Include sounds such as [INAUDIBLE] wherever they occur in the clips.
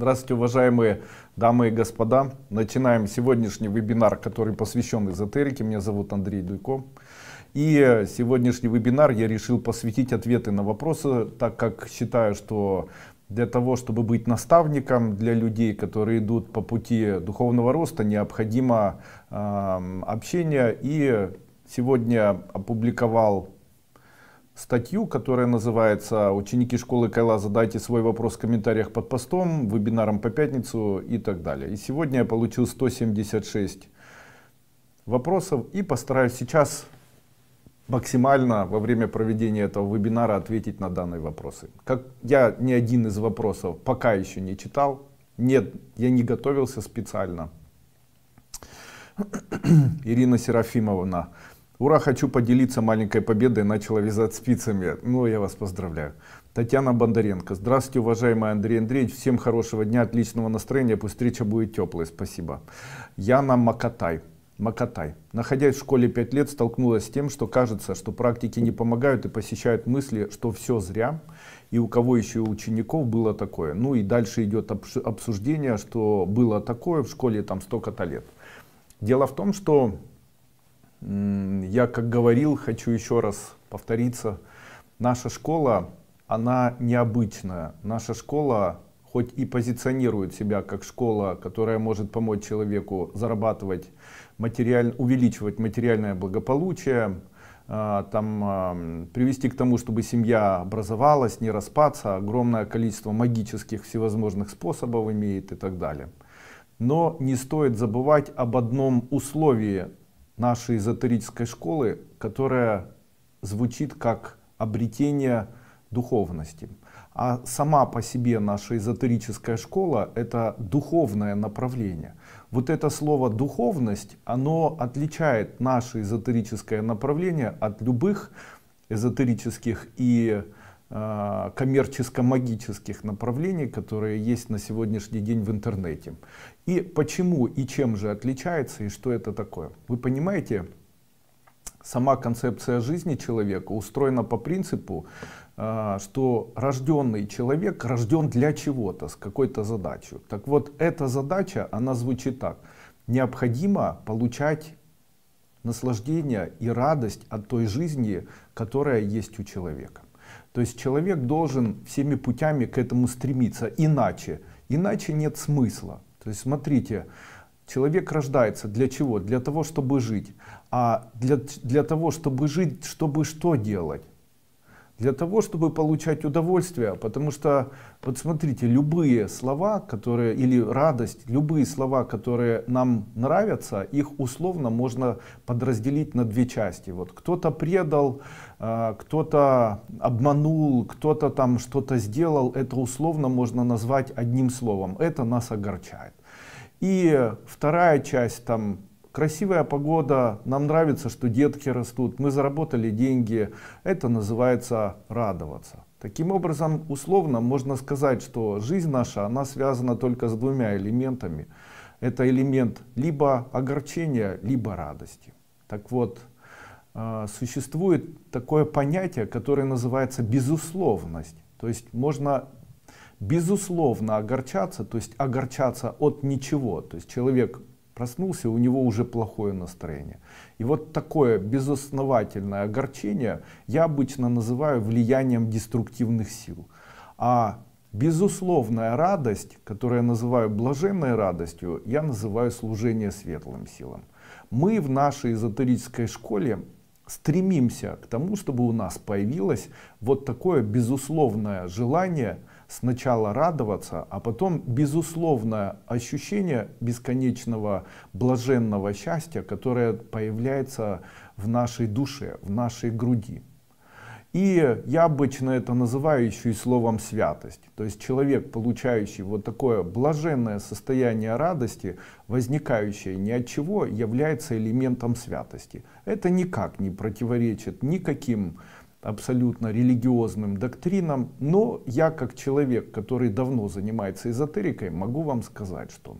Здравствуйте, уважаемые дамы и господа. Начинаем сегодняшний вебинар, который посвящен эзотерике. Меня зовут Андрей Дуйко. И сегодняшний вебинар я решил посвятить ответы на вопросы, так как считаю, что для того, чтобы быть наставником для людей, которые идут по пути духовного роста, необходимо э, общение. И сегодня опубликовал статью, которая называется «Ученики школы Кайла, задайте свой вопрос в комментариях под постом, вебинаром по пятницу» и так далее. И сегодня я получил 176 вопросов и постараюсь сейчас максимально во время проведения этого вебинара ответить на данные вопросы. Как я ни один из вопросов пока еще не читал, нет, я не готовился специально. [CLEARS THROAT] Ирина Серафимовна, Ура, хочу поделиться маленькой победой, начала вязать спицами. Ну, я вас поздравляю. Татьяна Бондаренко. Здравствуйте, уважаемый Андрей Андреевич. Всем хорошего дня, отличного настроения. Пусть встреча будет теплой. Спасибо. Яна Макатай. Макатай. Находясь в школе 5 лет, столкнулась с тем, что кажется, что практики не помогают и посещают мысли, что все зря. И у кого еще у учеников было такое. Ну и дальше идет обсуждение, что было такое в школе там столько-то лет. Дело в том, что я, как говорил, хочу еще раз повториться. Наша школа, она необычная. Наша школа, хоть и позиционирует себя как школа, которая может помочь человеку зарабатывать, материаль, увеличивать материальное благополучие, а, там, привести к тому, чтобы семья образовалась, не распаться, огромное количество магических всевозможных способов имеет и так далее. Но не стоит забывать об одном условии нашей эзотерической школы, которая звучит как обретение духовности. А сама по себе наша эзотерическая школа это духовное направление. Вот это слово духовность, оно отличает наше эзотерическое направление от любых эзотерических и э, коммерческо-магических направлений, которые есть на сегодняшний день в интернете. И почему и чем же отличается и что это такое? Вы понимаете, сама концепция жизни человека устроена по принципу, а, что рожденный человек рожден для чего-то, с какой-то задачей. Так вот, эта задача, она звучит так. Необходимо получать наслаждение и радость от той жизни, которая есть у человека. То есть человек должен всеми путями к этому стремиться, иначе, иначе нет смысла. То есть смотрите, человек рождается для чего? Для того, чтобы жить. А для, для того, чтобы жить, чтобы что делать? Для того, чтобы получать удовольствие, потому что, вот смотрите, любые слова, которые, или радость, любые слова, которые нам нравятся, их условно можно подразделить на две части. Вот кто-то предал, а, кто-то обманул, кто-то там что-то сделал, это условно можно назвать одним словом. Это нас огорчает. И вторая часть там красивая погода, нам нравится, что детки растут, мы заработали деньги. Это называется радоваться. Таким образом, условно можно сказать, что жизнь наша, она связана только с двумя элементами. Это элемент либо огорчения, либо радости. Так вот, а, существует такое понятие, которое называется безусловность. То есть можно безусловно огорчаться, то есть огорчаться от ничего. То есть человек проснулся, у него уже плохое настроение. И вот такое безосновательное огорчение я обычно называю влиянием деструктивных сил. А безусловная радость, которую я называю блаженной радостью, я называю служение светлым силам. Мы в нашей эзотерической школе стремимся к тому, чтобы у нас появилось вот такое безусловное желание сначала радоваться, а потом безусловное ощущение бесконечного блаженного счастья, которое появляется в нашей душе, в нашей груди. И я обычно это называю еще и словом святость. То есть человек, получающий вот такое блаженное состояние радости, возникающее ни от чего, является элементом святости. Это никак не противоречит никаким абсолютно религиозным доктринам, но я как человек, который давно занимается эзотерикой, могу вам сказать, что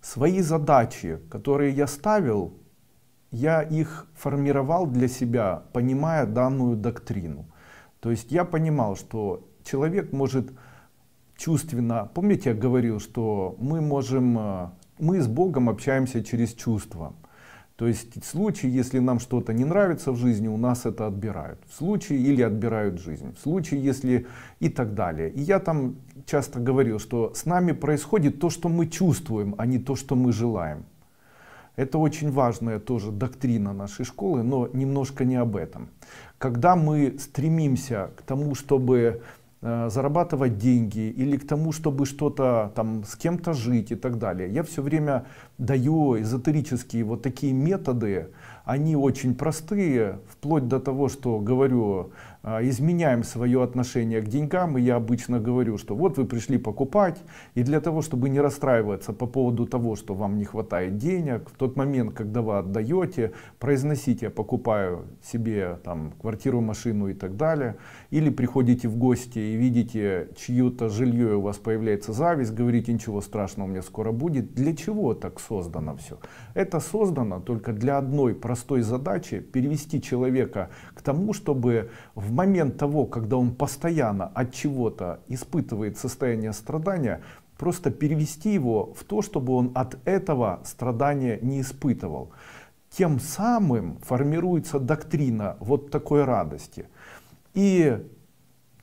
свои задачи, которые я ставил, я их формировал для себя, понимая данную доктрину. То есть я понимал, что человек может чувственно. Помните, я говорил, что мы можем, э, мы с Богом общаемся через чувства. То есть в случае, если нам что-то не нравится в жизни, у нас это отбирают. В случае или отбирают жизнь. В случае, если и так далее. И я там часто говорил, что с нами происходит то, что мы чувствуем, а не то, что мы желаем. Это очень важная тоже доктрина нашей школы, но немножко не об этом. Когда мы стремимся к тому, чтобы зарабатывать деньги или к тому, чтобы что-то там с кем-то жить и так далее. Я все время даю эзотерические вот такие методы, они очень простые, вплоть до того, что говорю, изменяем свое отношение к деньгам, и я обычно говорю, что вот вы пришли покупать, и для того, чтобы не расстраиваться по поводу того, что вам не хватает денег, в тот момент, когда вы отдаете, произносите, я покупаю себе там квартиру, машину и так далее, или приходите в гости и видите чье-то жилье, у вас появляется зависть, говорите, ничего страшного, у меня скоро будет. Для чего так создано все? Это создано только для одной простой задачи перевести человека к тому, чтобы в момент того, когда он постоянно от чего-то испытывает состояние страдания, просто перевести его в то, чтобы он от этого страдания не испытывал. Тем самым формируется доктрина вот такой радости. И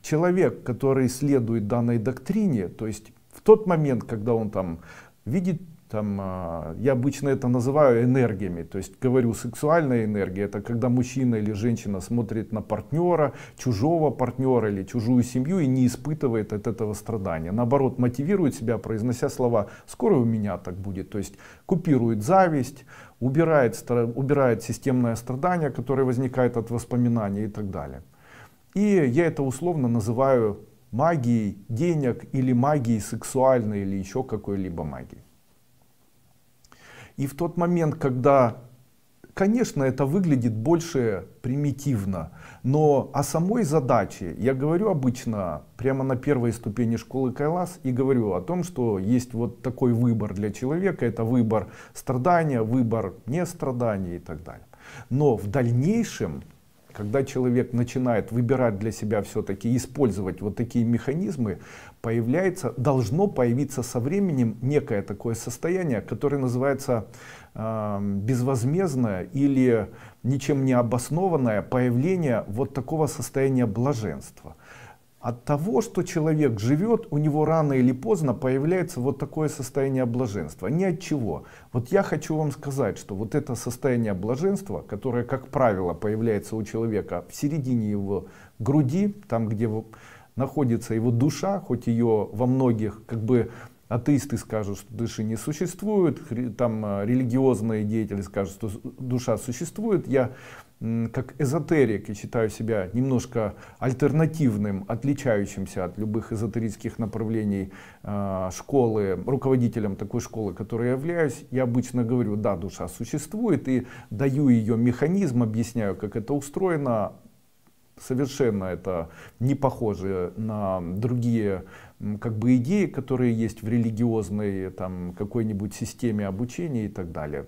человек, который следует данной доктрине, то есть в тот момент, когда он там видит там, а, я обычно это называю энергиями, то есть говорю сексуальная энергия, это когда мужчина или женщина смотрит на партнера, чужого партнера или чужую семью и не испытывает от этого страдания. Наоборот, мотивирует себя, произнося слова «скоро у меня так будет», то есть купирует зависть, убирает, убирает системное страдание, которое возникает от воспоминаний и так далее. И я это условно называю магией денег или магией сексуальной или еще какой-либо магией. И в тот момент, когда, конечно, это выглядит больше примитивно, но о самой задаче я говорю обычно прямо на первой ступени школы Кайлас и говорю о том, что есть вот такой выбор для человека, это выбор страдания, выбор не страдания и так далее. Но в дальнейшем когда человек начинает выбирать для себя все-таки использовать вот такие механизмы, появляется, должно появиться со временем некое такое состояние, которое называется э, безвозмездное или ничем не обоснованное появление вот такого состояния блаженства от того, что человек живет, у него рано или поздно появляется вот такое состояние блаженства. Ни от чего. Вот я хочу вам сказать, что вот это состояние блаженства, которое, как правило, появляется у человека в середине его груди, там, где находится его душа, хоть ее во многих как бы атеисты скажут, что души не существует, там э, религиозные деятели скажут, что душа существует. Я как эзотерик и считаю себя немножко альтернативным, отличающимся от любых эзотерических направлений э, школы, руководителем такой школы, которой я являюсь, я обычно говорю, да, душа существует и даю ее механизм, объясняю, как это устроено, совершенно это не похоже на другие как бы идеи, которые есть в религиозной там какой-нибудь системе обучения и так далее.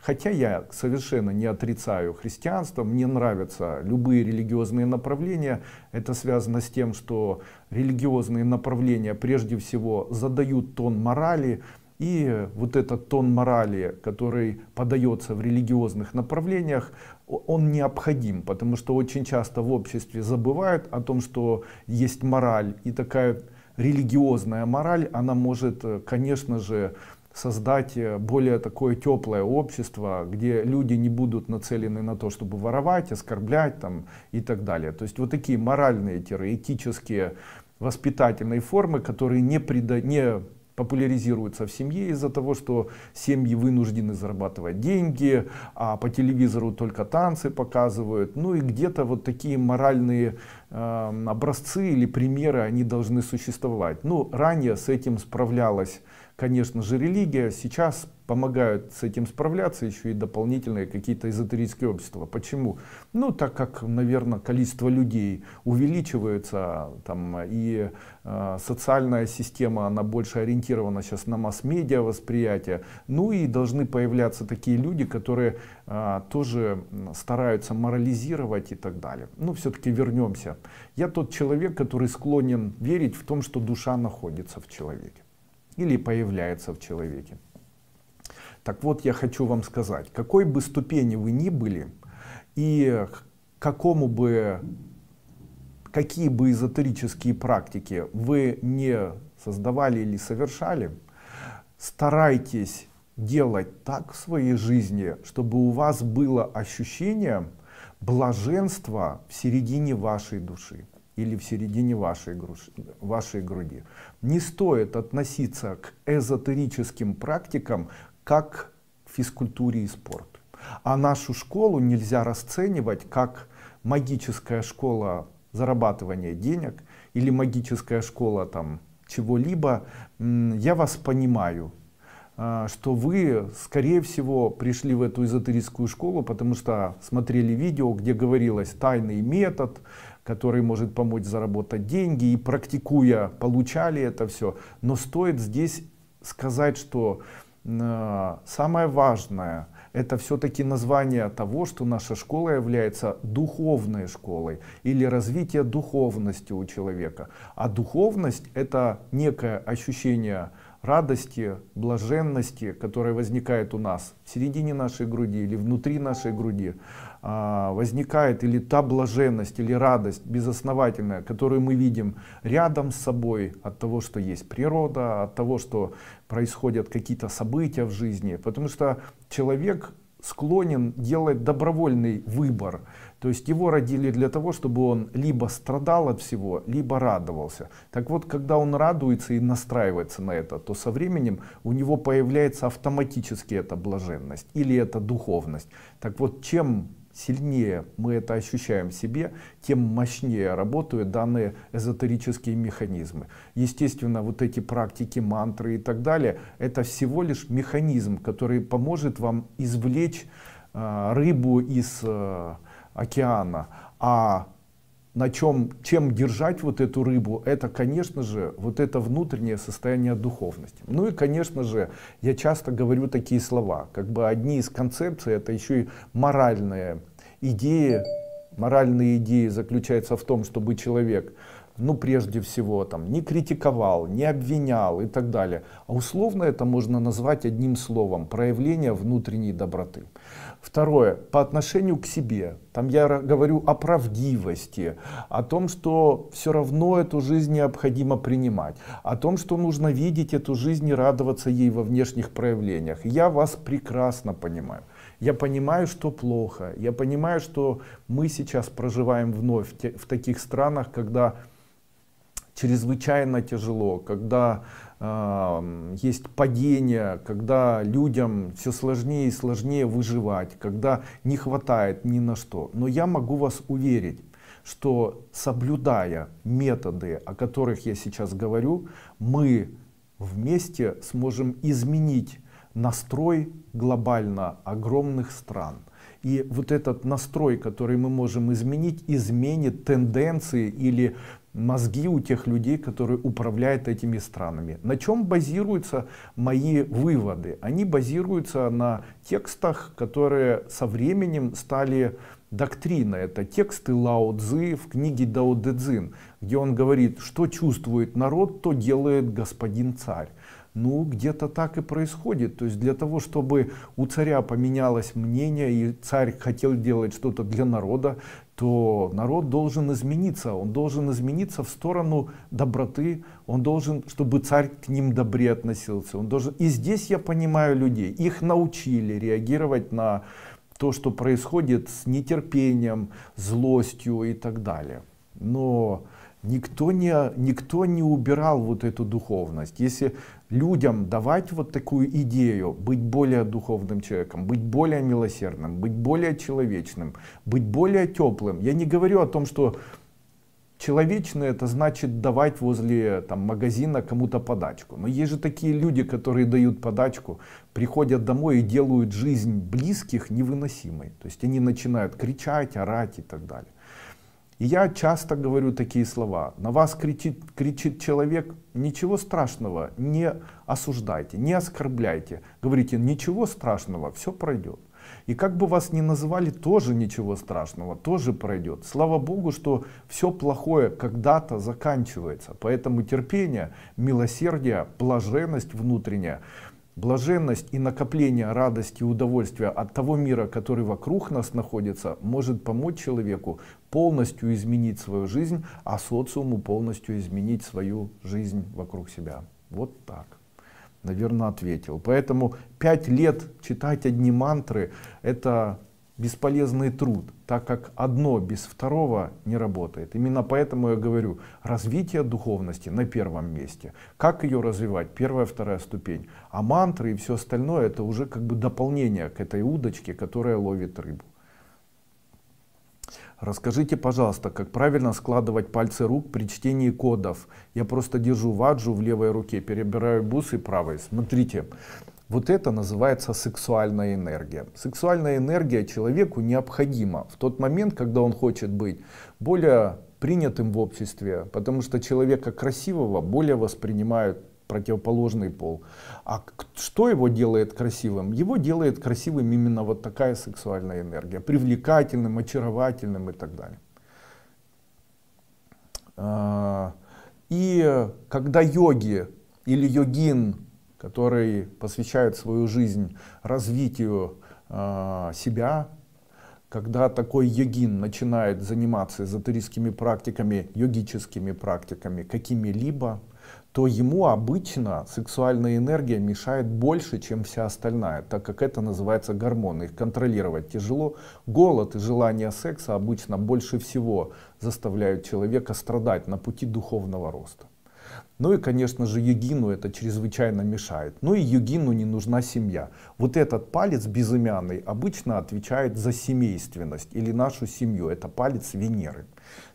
Хотя я совершенно не отрицаю христианство, мне нравятся любые религиозные направления. Это связано с тем, что религиозные направления прежде всего задают тон морали, и вот этот тон морали, который подается в религиозных направлениях, он необходим, потому что очень часто в обществе забывают о том, что есть мораль. И такая религиозная мораль, она может, конечно же, создать э, более такое теплое общество, где люди не будут нацелены на то, чтобы воровать, оскорблять там, и так далее. То есть вот такие моральные, этические, воспитательные формы, которые не, преда... не популяризируются в семье из-за того, что семьи вынуждены зарабатывать деньги, а по телевизору только танцы показывают. Ну и где-то вот такие моральные э, образцы или примеры, они должны существовать. Ну, ранее с этим справлялась конечно же, религия. Сейчас помогают с этим справляться еще и дополнительные какие-то эзотерические общества. Почему? Ну, так как, наверное, количество людей увеличивается, там, и э, социальная система, она больше ориентирована сейчас на масс-медиа восприятие. Ну и должны появляться такие люди, которые э, тоже стараются морализировать и так далее. Ну, все-таки вернемся. Я тот человек, который склонен верить в том, что душа находится в человеке или появляется в человеке. Так вот, я хочу вам сказать, какой бы ступени вы ни были, и какому бы, какие бы эзотерические практики вы не создавали или совершали, старайтесь делать так в своей жизни, чтобы у вас было ощущение блаженства в середине вашей души или в середине вашей, груши, вашей груди. Не стоит относиться к эзотерическим практикам как к физкультуре и спорту. А нашу школу нельзя расценивать как магическая школа зарабатывания денег или магическая школа там чего-либо. Я вас понимаю, а, что вы, скорее всего, пришли в эту эзотерическую школу, потому что смотрели видео, где говорилось тайный метод, который может помочь заработать деньги, и практикуя, получали это все. Но стоит здесь сказать, что э, самое важное, это все-таки название того, что наша школа является духовной школой или развитие духовности у человека. А духовность это некое ощущение радости, блаженности, которая возникает у нас в середине нашей груди или внутри нашей груди, а, возникает или та блаженность или радость безосновательная, которую мы видим рядом с собой от того, что есть природа, от того, что происходят какие-то события в жизни. Потому что человек склонен делать добровольный выбор. То есть его родили для того, чтобы он либо страдал от всего, либо радовался. Так вот, когда он радуется и настраивается на это, то со временем у него появляется автоматически эта блаженность или эта духовность. Так вот, чем сильнее мы это ощущаем в себе, тем мощнее работают данные эзотерические механизмы. Естественно, вот эти практики, мантры и так далее, это всего лишь механизм, который поможет вам извлечь э, рыбу из э, океана. А на чем, чем держать вот эту рыбу, это, конечно же, вот это внутреннее состояние духовности. Ну и, конечно же, я часто говорю такие слова, как бы одни из концепций, это еще и моральные идеи, моральные идеи заключаются в том, чтобы человек, ну прежде всего, там, не критиковал, не обвинял и так далее. А условно это можно назвать одним словом, проявление внутренней доброты. Второе, по отношению к себе. Там я говорю о правдивости, о том, что все равно эту жизнь необходимо принимать, о том, что нужно видеть эту жизнь и радоваться ей во внешних проявлениях. Я вас прекрасно понимаю. Я понимаю, что плохо. Я понимаю, что мы сейчас проживаем вновь в таких странах, когда чрезвычайно тяжело, когда э, есть падение, когда людям все сложнее и сложнее выживать, когда не хватает ни на что. Но я могу вас уверить, что соблюдая методы, о которых я сейчас говорю, мы вместе сможем изменить настрой глобально огромных стран. И вот этот настрой, который мы можем изменить, изменит тенденции или мозги у тех людей, которые управляют этими странами. На чем базируются мои выводы? Они базируются на текстах, которые со временем стали доктриной. Это тексты Лао Цзы в книге Дао Дэ Цзин, где он говорит, что чувствует народ, то делает господин царь. Ну, где-то так и происходит. То есть для того, чтобы у царя поменялось мнение, и царь хотел делать что-то для народа, то народ должен измениться. Он должен измениться в сторону доброты. Он должен, чтобы царь к ним добре относился. Он должен... И здесь я понимаю людей. Их научили реагировать на то, что происходит с нетерпением, злостью и так далее. Но Никто не, никто не убирал вот эту духовность. Если людям давать вот такую идею, быть более духовным человеком, быть более милосердным, быть более человечным, быть более теплым. Я не говорю о том, что Человечный это значит давать возле там, магазина кому-то подачку. Но есть же такие люди, которые дают подачку, приходят домой и делают жизнь близких невыносимой. То есть они начинают кричать, орать и так далее. И я часто говорю такие слова. На вас кричит, кричит человек, ничего страшного, не осуждайте, не оскорбляйте. Говорите, ничего страшного, все пройдет. И как бы вас ни называли, тоже ничего страшного, тоже пройдет. Слава Богу, что все плохое когда-то заканчивается. Поэтому терпение, милосердие, блаженность внутренняя, блаженность и накопление радости и удовольствия от того мира, который вокруг нас находится, может помочь человеку полностью изменить свою жизнь, а социуму полностью изменить свою жизнь вокруг себя. Вот так наверное, ответил. Поэтому пять лет читать одни мантры — это бесполезный труд, так как одно без второго не работает. Именно поэтому я говорю, развитие духовности на первом месте. Как ее развивать? Первая, вторая ступень. А мантры и все остальное это уже как бы дополнение к этой удочке, которая ловит рыбу. Расскажите, пожалуйста, как правильно складывать пальцы рук при чтении кодов. Я просто держу ваджу в левой руке, перебираю бусы правой. Смотрите, вот это называется сексуальная энергия. Сексуальная энергия человеку необходима в тот момент, когда он хочет быть более принятым в обществе, потому что человека красивого более воспринимают противоположный пол. А что его делает красивым? Его делает красивым именно вот такая сексуальная энергия, привлекательным, очаровательным и так далее. А, и когда йоги или йогин, который посвящает свою жизнь развитию а, себя, когда такой йогин начинает заниматься эзотерическими практиками, йогическими практиками, какими-либо, то ему обычно сексуальная энергия мешает больше, чем вся остальная, так как это называется гормоны. Их контролировать тяжело. Голод и желание секса обычно больше всего заставляют человека страдать на пути духовного роста. Ну и, конечно же, йогину это чрезвычайно мешает. Ну и йогину не нужна семья. Вот этот палец безымянный обычно отвечает за семейственность или нашу семью. Это палец Венеры.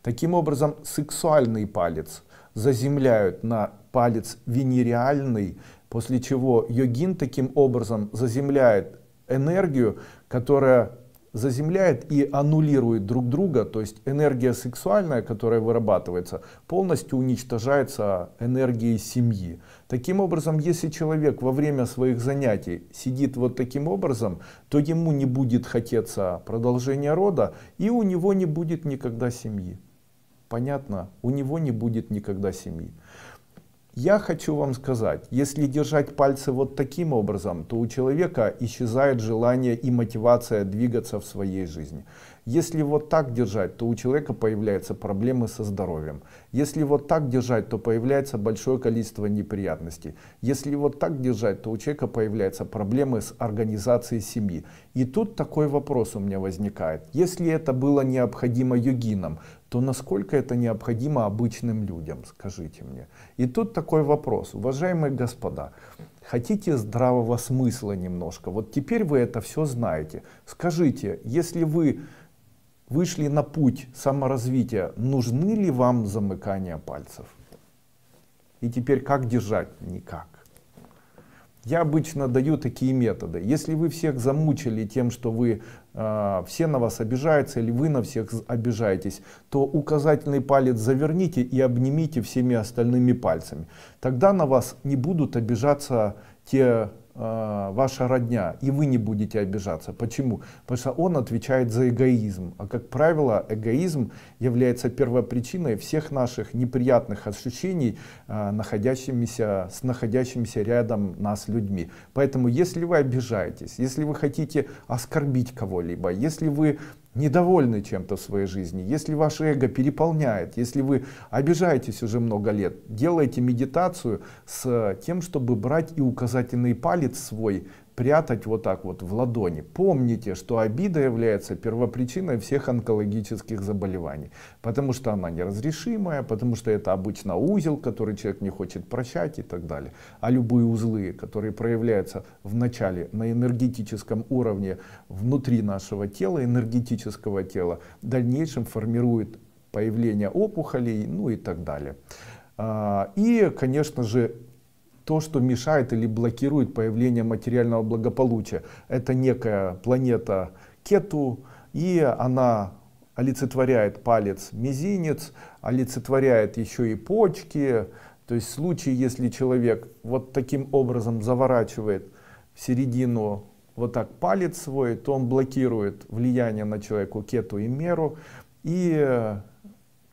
Таким образом, сексуальный палец заземляют на палец венериальный, после чего йогин таким образом заземляет энергию, которая заземляет и аннулирует друг друга, то есть энергия сексуальная, которая вырабатывается, полностью уничтожается энергией семьи. Таким образом, если человек во время своих занятий сидит вот таким образом, то ему не будет хотеться продолжения рода, и у него не будет никогда семьи понятно, у него не будет никогда семьи. Я хочу вам сказать, если держать пальцы вот таким образом, то у человека исчезает желание и мотивация двигаться в своей жизни. Если вот так держать, то у человека появляются проблемы со здоровьем. Если вот так держать, то появляется большое количество неприятностей. Если вот так держать, то у человека появляются проблемы с организацией семьи. И тут такой вопрос у меня возникает. Если это было необходимо йогинам, то насколько это необходимо обычным людям, скажите мне. И тут такой вопрос, уважаемые господа, хотите здравого смысла немножко, вот теперь вы это все знаете, скажите, если вы вышли на путь саморазвития, нужны ли вам замыкания пальцев? И теперь как держать? Никак. Я обычно даю такие методы. Если вы всех замучили тем, что вы э, все на вас обижаются или вы на всех обижаетесь, то указательный палец заверните и обнимите всеми остальными пальцами. Тогда на вас не будут обижаться те ваша родня, и вы не будете обижаться. Почему? Потому что он отвечает за эгоизм. А как правило, эгоизм является первопричиной всех наших неприятных ощущений, э, находящимися, с находящимися рядом нас людьми. Поэтому, если вы обижаетесь, если вы хотите оскорбить кого-либо, если вы недовольны чем-то в своей жизни, если ваше эго переполняет, если вы обижаетесь уже много лет, делайте медитацию с тем, чтобы брать и указательный палец свой прятать вот так вот в ладони. Помните, что обида является первопричиной всех онкологических заболеваний, потому что она неразрешимая, потому что это обычно узел, который человек не хочет прощать и так далее. А любые узлы, которые проявляются в начале на энергетическом уровне внутри нашего тела, энергетического тела, в дальнейшем формируют появления опухолей, ну и так далее. А, и, конечно же, то, что мешает или блокирует появление материального благополучия. Это некая планета Кету, и она олицетворяет палец мизинец, олицетворяет еще и почки. То есть в случае, если человек вот таким образом заворачивает в середину вот так палец свой, то он блокирует влияние на человеку кету и меру, и,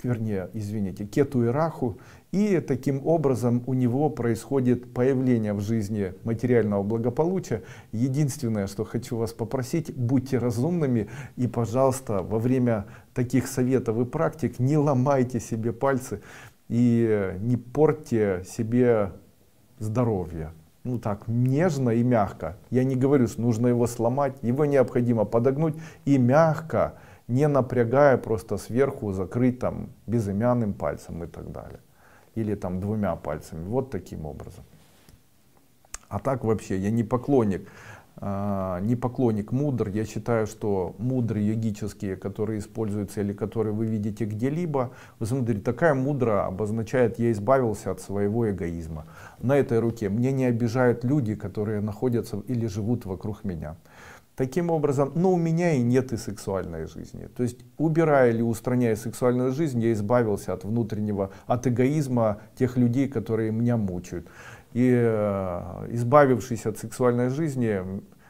вернее, извините, кету и раху, и таким образом у него происходит появление в жизни материального благополучия. Единственное, что хочу вас попросить, будьте разумными и, пожалуйста, во время таких советов и практик не ломайте себе пальцы и не портьте себе здоровье. Ну так, нежно и мягко. Я не говорю, что нужно его сломать, его необходимо подогнуть и мягко, не напрягая просто сверху, закрыть там безымянным пальцем и так далее или там двумя пальцами. Вот таким образом. А так вообще я не поклонник, э, не поклонник мудр. Я считаю, что мудры йогические, которые используются или которые вы видите где-либо, вы смотрите, такая мудра обозначает, я избавился от своего эгоизма. На этой руке мне не обижают люди, которые находятся или живут вокруг меня. Таким образом, но у меня и нет и сексуальной жизни. То есть, убирая или устраняя сексуальную жизнь, я избавился от внутреннего, от эгоизма тех людей, которые меня мучают. И э, избавившись от сексуальной жизни,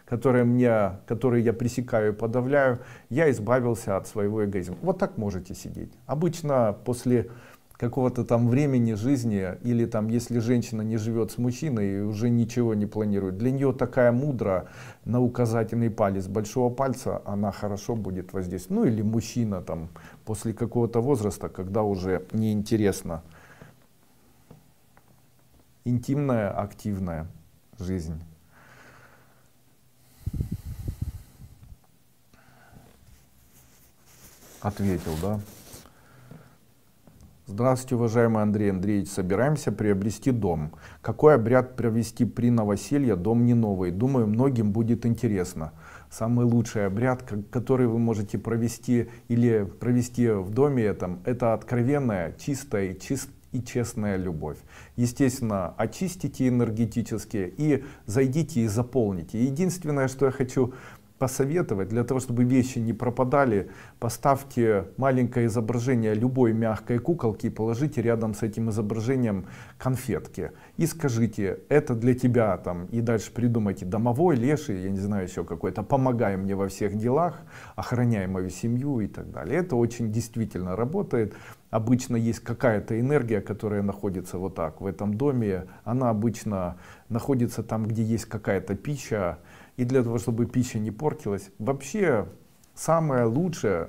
которая мне, которые я пресекаю и подавляю, я избавился от своего эгоизма. Вот так можете сидеть. Обычно после какого-то там времени жизни, или там, если женщина не живет с мужчиной и уже ничего не планирует, для нее такая мудра на указательный палец большого пальца, она хорошо будет воздействовать. Ну или мужчина там после какого-то возраста, когда уже неинтересно интимная, активная жизнь. Ответил, да? Здравствуйте, уважаемый Андрей Андреевич. Собираемся приобрести дом. Какой обряд провести при новоселье? Дом не новый. Думаю, многим будет интересно. Самый лучший обряд, который вы можете провести или провести в доме этом, это откровенная, чистая, чист, и честная любовь. Естественно, очистите энергетически и зайдите и заполните. Единственное, что я хочу посоветовать, для того, чтобы вещи не пропадали, поставьте маленькое изображение любой мягкой куколки и положите рядом с этим изображением конфетки. И скажите, это для тебя там, и дальше придумайте домовой, леший, я не знаю еще какой-то, помогай мне во всех делах, охраняй мою семью и так далее. Это очень действительно работает. Обычно есть какая-то энергия, которая находится вот так в этом доме. Она обычно находится там, где есть какая-то пища, и для того, чтобы пища не портилась. Вообще самое лучшее,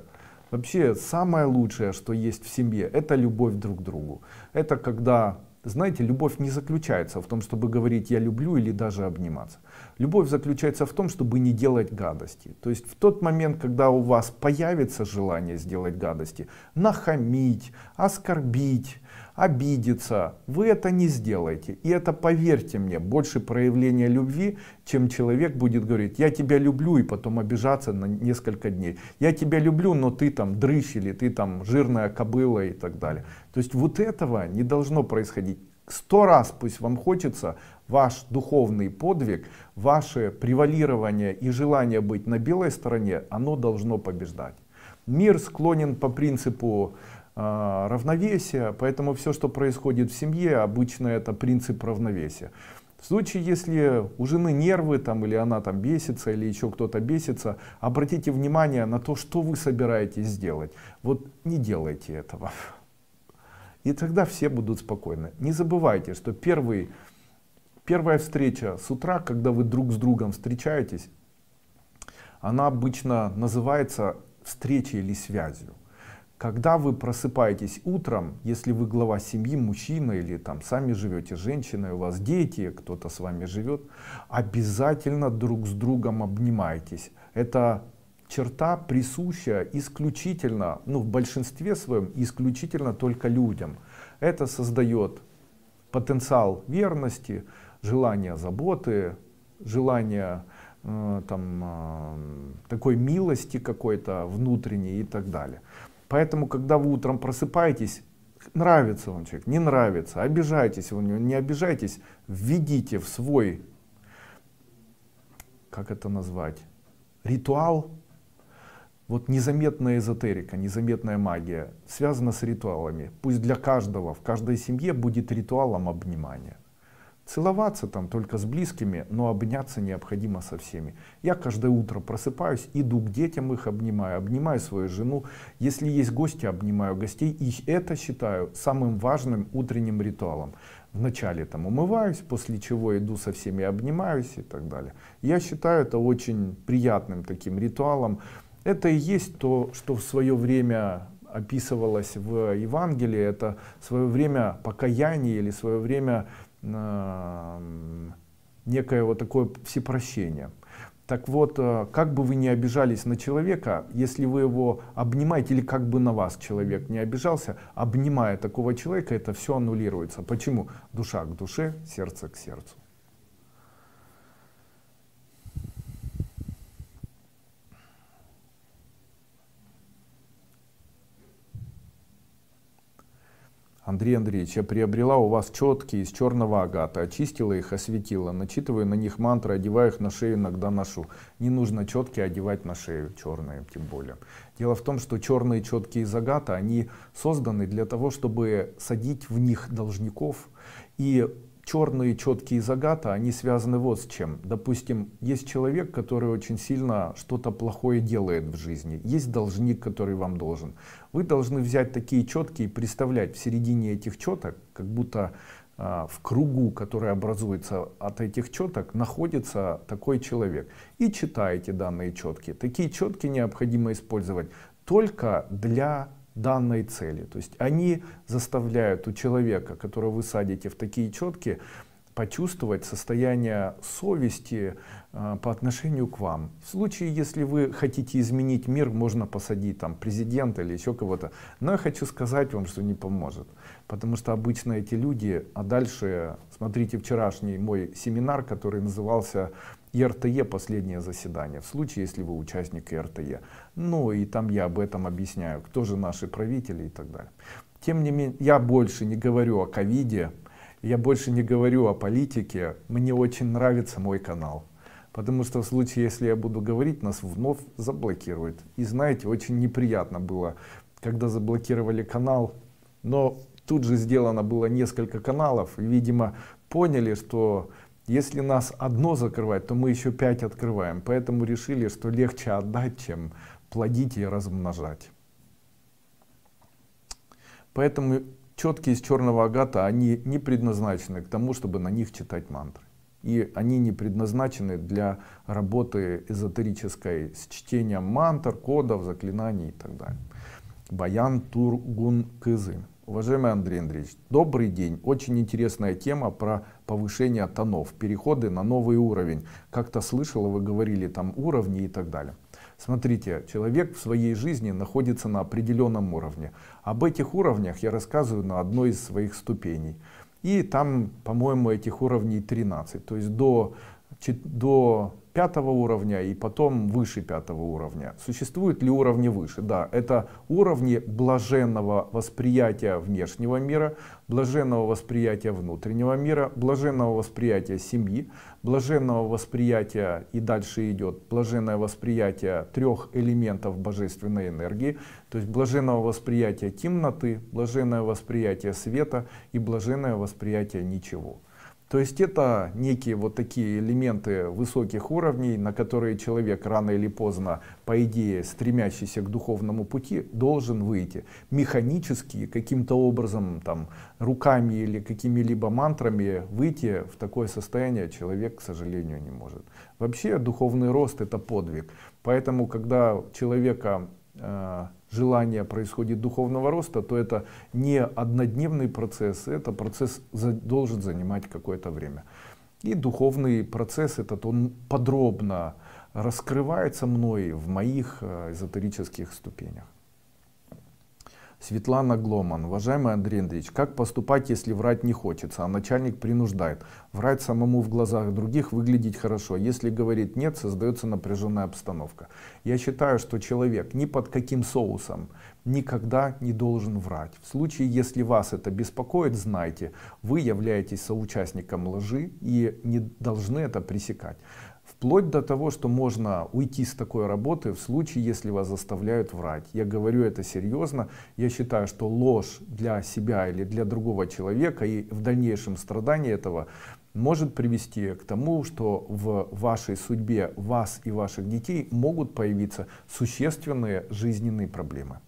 вообще самое лучшее, что есть в семье, это любовь друг к другу. Это когда, знаете, любовь не заключается в том, чтобы говорить «я люблю» или даже обниматься. Любовь заключается в том, чтобы не делать гадости. То есть в тот момент, когда у вас появится желание сделать гадости, нахамить, оскорбить, обидеться, вы это не сделаете. И это, поверьте мне, больше проявление любви, чем человек будет говорить, я тебя люблю, и потом обижаться на несколько дней. Я тебя люблю, но ты там дрыщ, или ты там жирная кобыла и так далее. То есть вот этого не должно происходить. Сто раз пусть вам хочется ваш духовный подвиг, ваше превалирование и желание быть на белой стороне, оно должно побеждать. Мир склонен по принципу равновесия, поэтому все, что происходит в семье, обычно это принцип равновесия. В случае, если у жены нервы там, или она там бесится, или еще кто-то бесится, обратите внимание на то, что вы собираетесь сделать. Вот не делайте этого. И тогда все будут спокойны. Не забывайте, что первый, первая встреча с утра, когда вы друг с другом встречаетесь, она обычно называется встречей или связью. Когда вы просыпаетесь утром, если вы глава семьи, мужчина или там сами живете женщиной, у вас дети, кто-то с вами живет, обязательно друг с другом обнимайтесь. Это черта присуща исключительно, ну в большинстве своем, исключительно только людям. Это создает потенциал верности, желание заботы, желание э, там, э, такой милости какой-то внутренней и так далее. Поэтому, когда вы утром просыпаетесь, нравится вам человек, не нравится, обижаетесь вы не обижайтесь, введите в свой, как это назвать, ритуал, вот незаметная эзотерика, незаметная магия связана с ритуалами. Пусть для каждого, в каждой семье будет ритуалом обнимания. Целоваться там только с близкими, но обняться необходимо со всеми. Я каждое утро просыпаюсь, иду к детям, их обнимаю, обнимаю свою жену. Если есть гости, обнимаю гостей. И это считаю самым важным утренним ритуалом. Вначале там умываюсь, после чего иду со всеми обнимаюсь и так далее. Я считаю это очень приятным таким ритуалом. Это и есть то, что в свое время описывалось в Евангелии. Это свое время покаяния или свое время некое вот такое всепрощение. Так вот, э, как бы вы ни обижались на человека, если вы его обнимаете, или как бы на вас человек не обижался, обнимая такого человека, это все аннулируется. Почему? Душа к душе, сердце к сердцу. Андрей Андреевич, я приобрела у вас четки из черного агата, очистила их, осветила, начитываю на них мантры, одеваю их на шею, иногда ношу. Не нужно четки одевать на шею, черные тем более. Дело в том, что черные четки из агата, они созданы для того, чтобы садить в них должников и черные четкие из агата, они связаны вот с чем. Допустим, есть человек, который очень сильно что-то плохое делает в жизни. Есть должник, который вам должен. Вы должны взять такие четкие и представлять в середине этих четок, как будто а, в кругу, который образуется от этих четок, находится такой человек. И читаете данные четки. Такие четки необходимо использовать только для данной цели. То есть они заставляют у человека, которого вы садите в такие четки, почувствовать состояние совести э, по отношению к вам. В случае, если вы хотите изменить мир, можно посадить там президента или еще кого-то. Но я хочу сказать вам, что не поможет. Потому что обычно эти люди, а дальше смотрите вчерашний мой семинар, который назывался ИРТЕ последнее заседание, в случае, если вы участник ИРТЕ. Ну и там я об этом объясняю, кто же наши правители и так далее. Тем не менее, я больше не говорю о ковиде, я больше не говорю о политике, мне очень нравится мой канал. Потому что в случае, если я буду говорить, нас вновь заблокируют. И знаете, очень неприятно было, когда заблокировали канал, но тут же сделано было несколько каналов, и, видимо, поняли, что если нас одно закрывать, то мы еще пять открываем. Поэтому решили, что легче отдать, чем плодить и размножать. Поэтому четкие из черного агата, они не предназначены к тому, чтобы на них читать мантры. И они не предназначены для работы эзотерической с чтением мантр, кодов, заклинаний и так далее. Баян Тургун Кызы. Уважаемый Андрей Андреевич, добрый день. Очень интересная тема про повышение тонов, переходы на новый уровень. Как-то слышал, вы говорили там уровни и так далее. Смотрите, человек в своей жизни находится на определенном уровне. Об этих уровнях я рассказываю на одной из своих ступеней. И там, по-моему, этих уровней 13. То есть до, до пятого уровня и потом выше пятого уровня. Существуют ли уровни выше? Да, это уровни блаженного восприятия внешнего мира, блаженного восприятия внутреннего мира, блаженного восприятия семьи, блаженного восприятия и дальше идет блаженное восприятие трех элементов божественной энергии, то есть блаженного восприятия темноты, блаженное восприятие света и блаженное восприятие ничего. То есть это некие вот такие элементы высоких уровней, на которые человек рано или поздно, по идее, стремящийся к духовному пути, должен выйти. Механически, каким-то образом, там, руками или какими-либо мантрами выйти в такое состояние человек, к сожалению, не может. Вообще духовный рост это подвиг. Поэтому, когда человека э, желания происходит духовного роста, то это не однодневный процесс, это процесс должен занимать какое-то время. И духовный процесс этот, он подробно раскрывается мной в моих э, эзотерических ступенях. Светлана Гломан. Уважаемый Андрей Андреевич, как поступать, если врать не хочется, а начальник принуждает? Врать самому в глазах других, выглядеть хорошо. Если говорит нет, создается напряженная обстановка. Я считаю, что человек ни под каким соусом никогда не должен врать. В случае, если вас это беспокоит, знайте, вы являетесь соучастником лжи и не должны это пресекать. Вплоть до того, что можно уйти с такой работы в случае, если вас заставляют врать. Я говорю это серьезно. Я считаю, что ложь для себя или для другого человека и в дальнейшем страдание этого может привести к тому, что в вашей судьбе вас и ваших детей могут появиться существенные жизненные проблемы.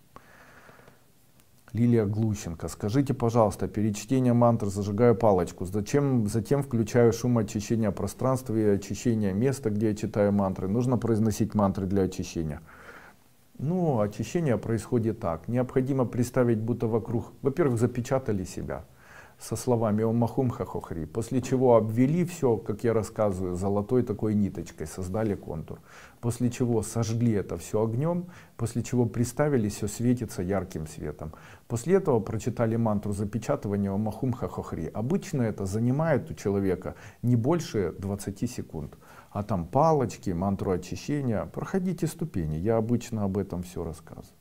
Лилия Глущенко. Скажите, пожалуйста, перед чтением мантры зажигаю палочку. Зачем затем включаю шум очищения пространства и очищения места, где я читаю мантры? Нужно произносить мантры для очищения. Ну, очищение происходит так. Необходимо представить, будто вокруг, во-первых, запечатали себя со словами «Ом махум хахохри», после чего обвели все, как я рассказываю, золотой такой ниточкой, создали контур. После чего сожгли это все огнем, после чего приставили, все светится ярким светом. После этого прочитали мантру запечатывания «Ом махум хахохри». Обычно это занимает у человека не больше 20 секунд. А там палочки, мантру очищения. Проходите ступени, я обычно об этом все рассказываю.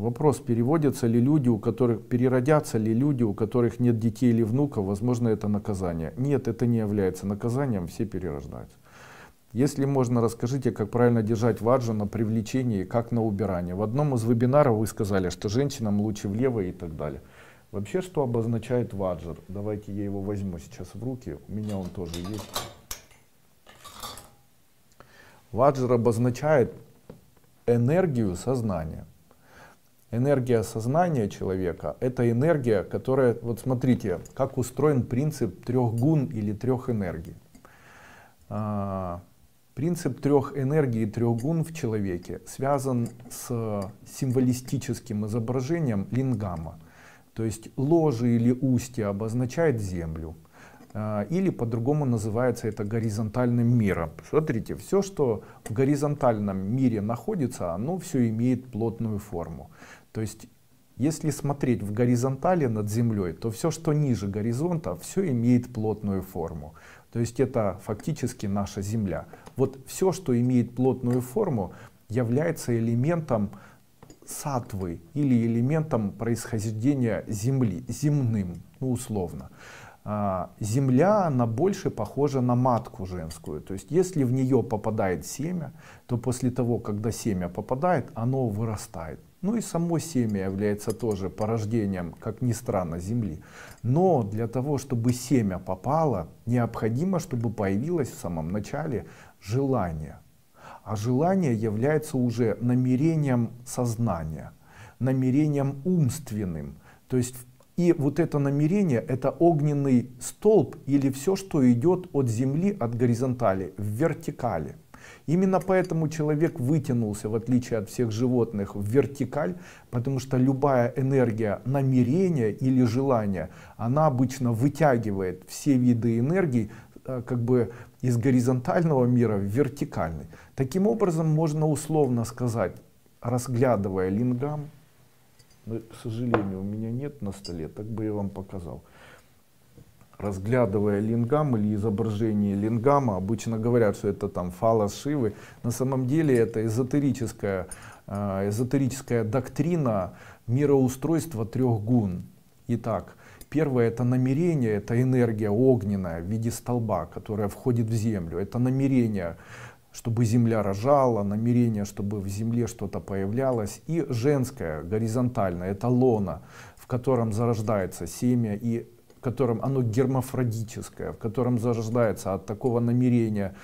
Вопрос, переводятся ли люди, у которых, переродятся ли люди, у которых нет детей или внуков, возможно, это наказание. Нет, это не является наказанием, все перерождаются. Если можно, расскажите, как правильно держать ваджу на привлечении, как на убирание. В одном из вебинаров вы сказали, что женщинам лучше влево и так далее. Вообще, что обозначает ваджр? Давайте я его возьму сейчас в руки, у меня он тоже есть. Ваджр обозначает энергию сознания энергия сознания человека — это энергия, которая, вот смотрите, как устроен принцип трех гун или трех энергий. А, принцип трех энергий и трех гун в человеке связан с символистическим изображением лингама. То есть ложе или устье обозначает землю. А, или по-другому называется это горизонтальным миром. Смотрите, все, что в горизонтальном мире находится, оно все имеет плотную форму. То есть, если смотреть в горизонтали над землей, то все, что ниже горизонта, все имеет плотную форму. То есть это фактически наша Земля. Вот все, что имеет плотную форму, является элементом сатвы или элементом происхождения Земли, земным, ну условно. А, земля, она больше похожа на матку женскую. То есть, если в нее попадает семя, то после того, когда семя попадает, оно вырастает. Ну и само семя является тоже порождением, как ни странно, земли. Но для того, чтобы семя попало, необходимо, чтобы появилось в самом начале желание. А желание является уже намерением сознания, намерением умственным. То есть и вот это намерение, это огненный столб или все, что идет от земли, от горизонтали, в вертикали. Именно поэтому человек вытянулся, в отличие от всех животных, в вертикаль, потому что любая энергия намерения или желания, она обычно вытягивает все виды энергии э, как бы из горизонтального мира в вертикальный. Таким образом, можно условно сказать, разглядывая лингам, к сожалению, у меня нет на столе, так бы я вам показал разглядывая лингам или изображение лингама, обычно говорят, что это там фалос Шивы. На самом деле это эзотерическая, э, эзотерическая доктрина мироустройства трех гун. Итак, первое это намерение, это энергия огненная в виде столба, которая входит в землю. Это намерение, чтобы земля рожала, намерение, чтобы в земле что-то появлялось. И женское, горизонтальное, это лона, в котором зарождается семя и в котором оно гермафродическое, в котором зарождается от такого намерения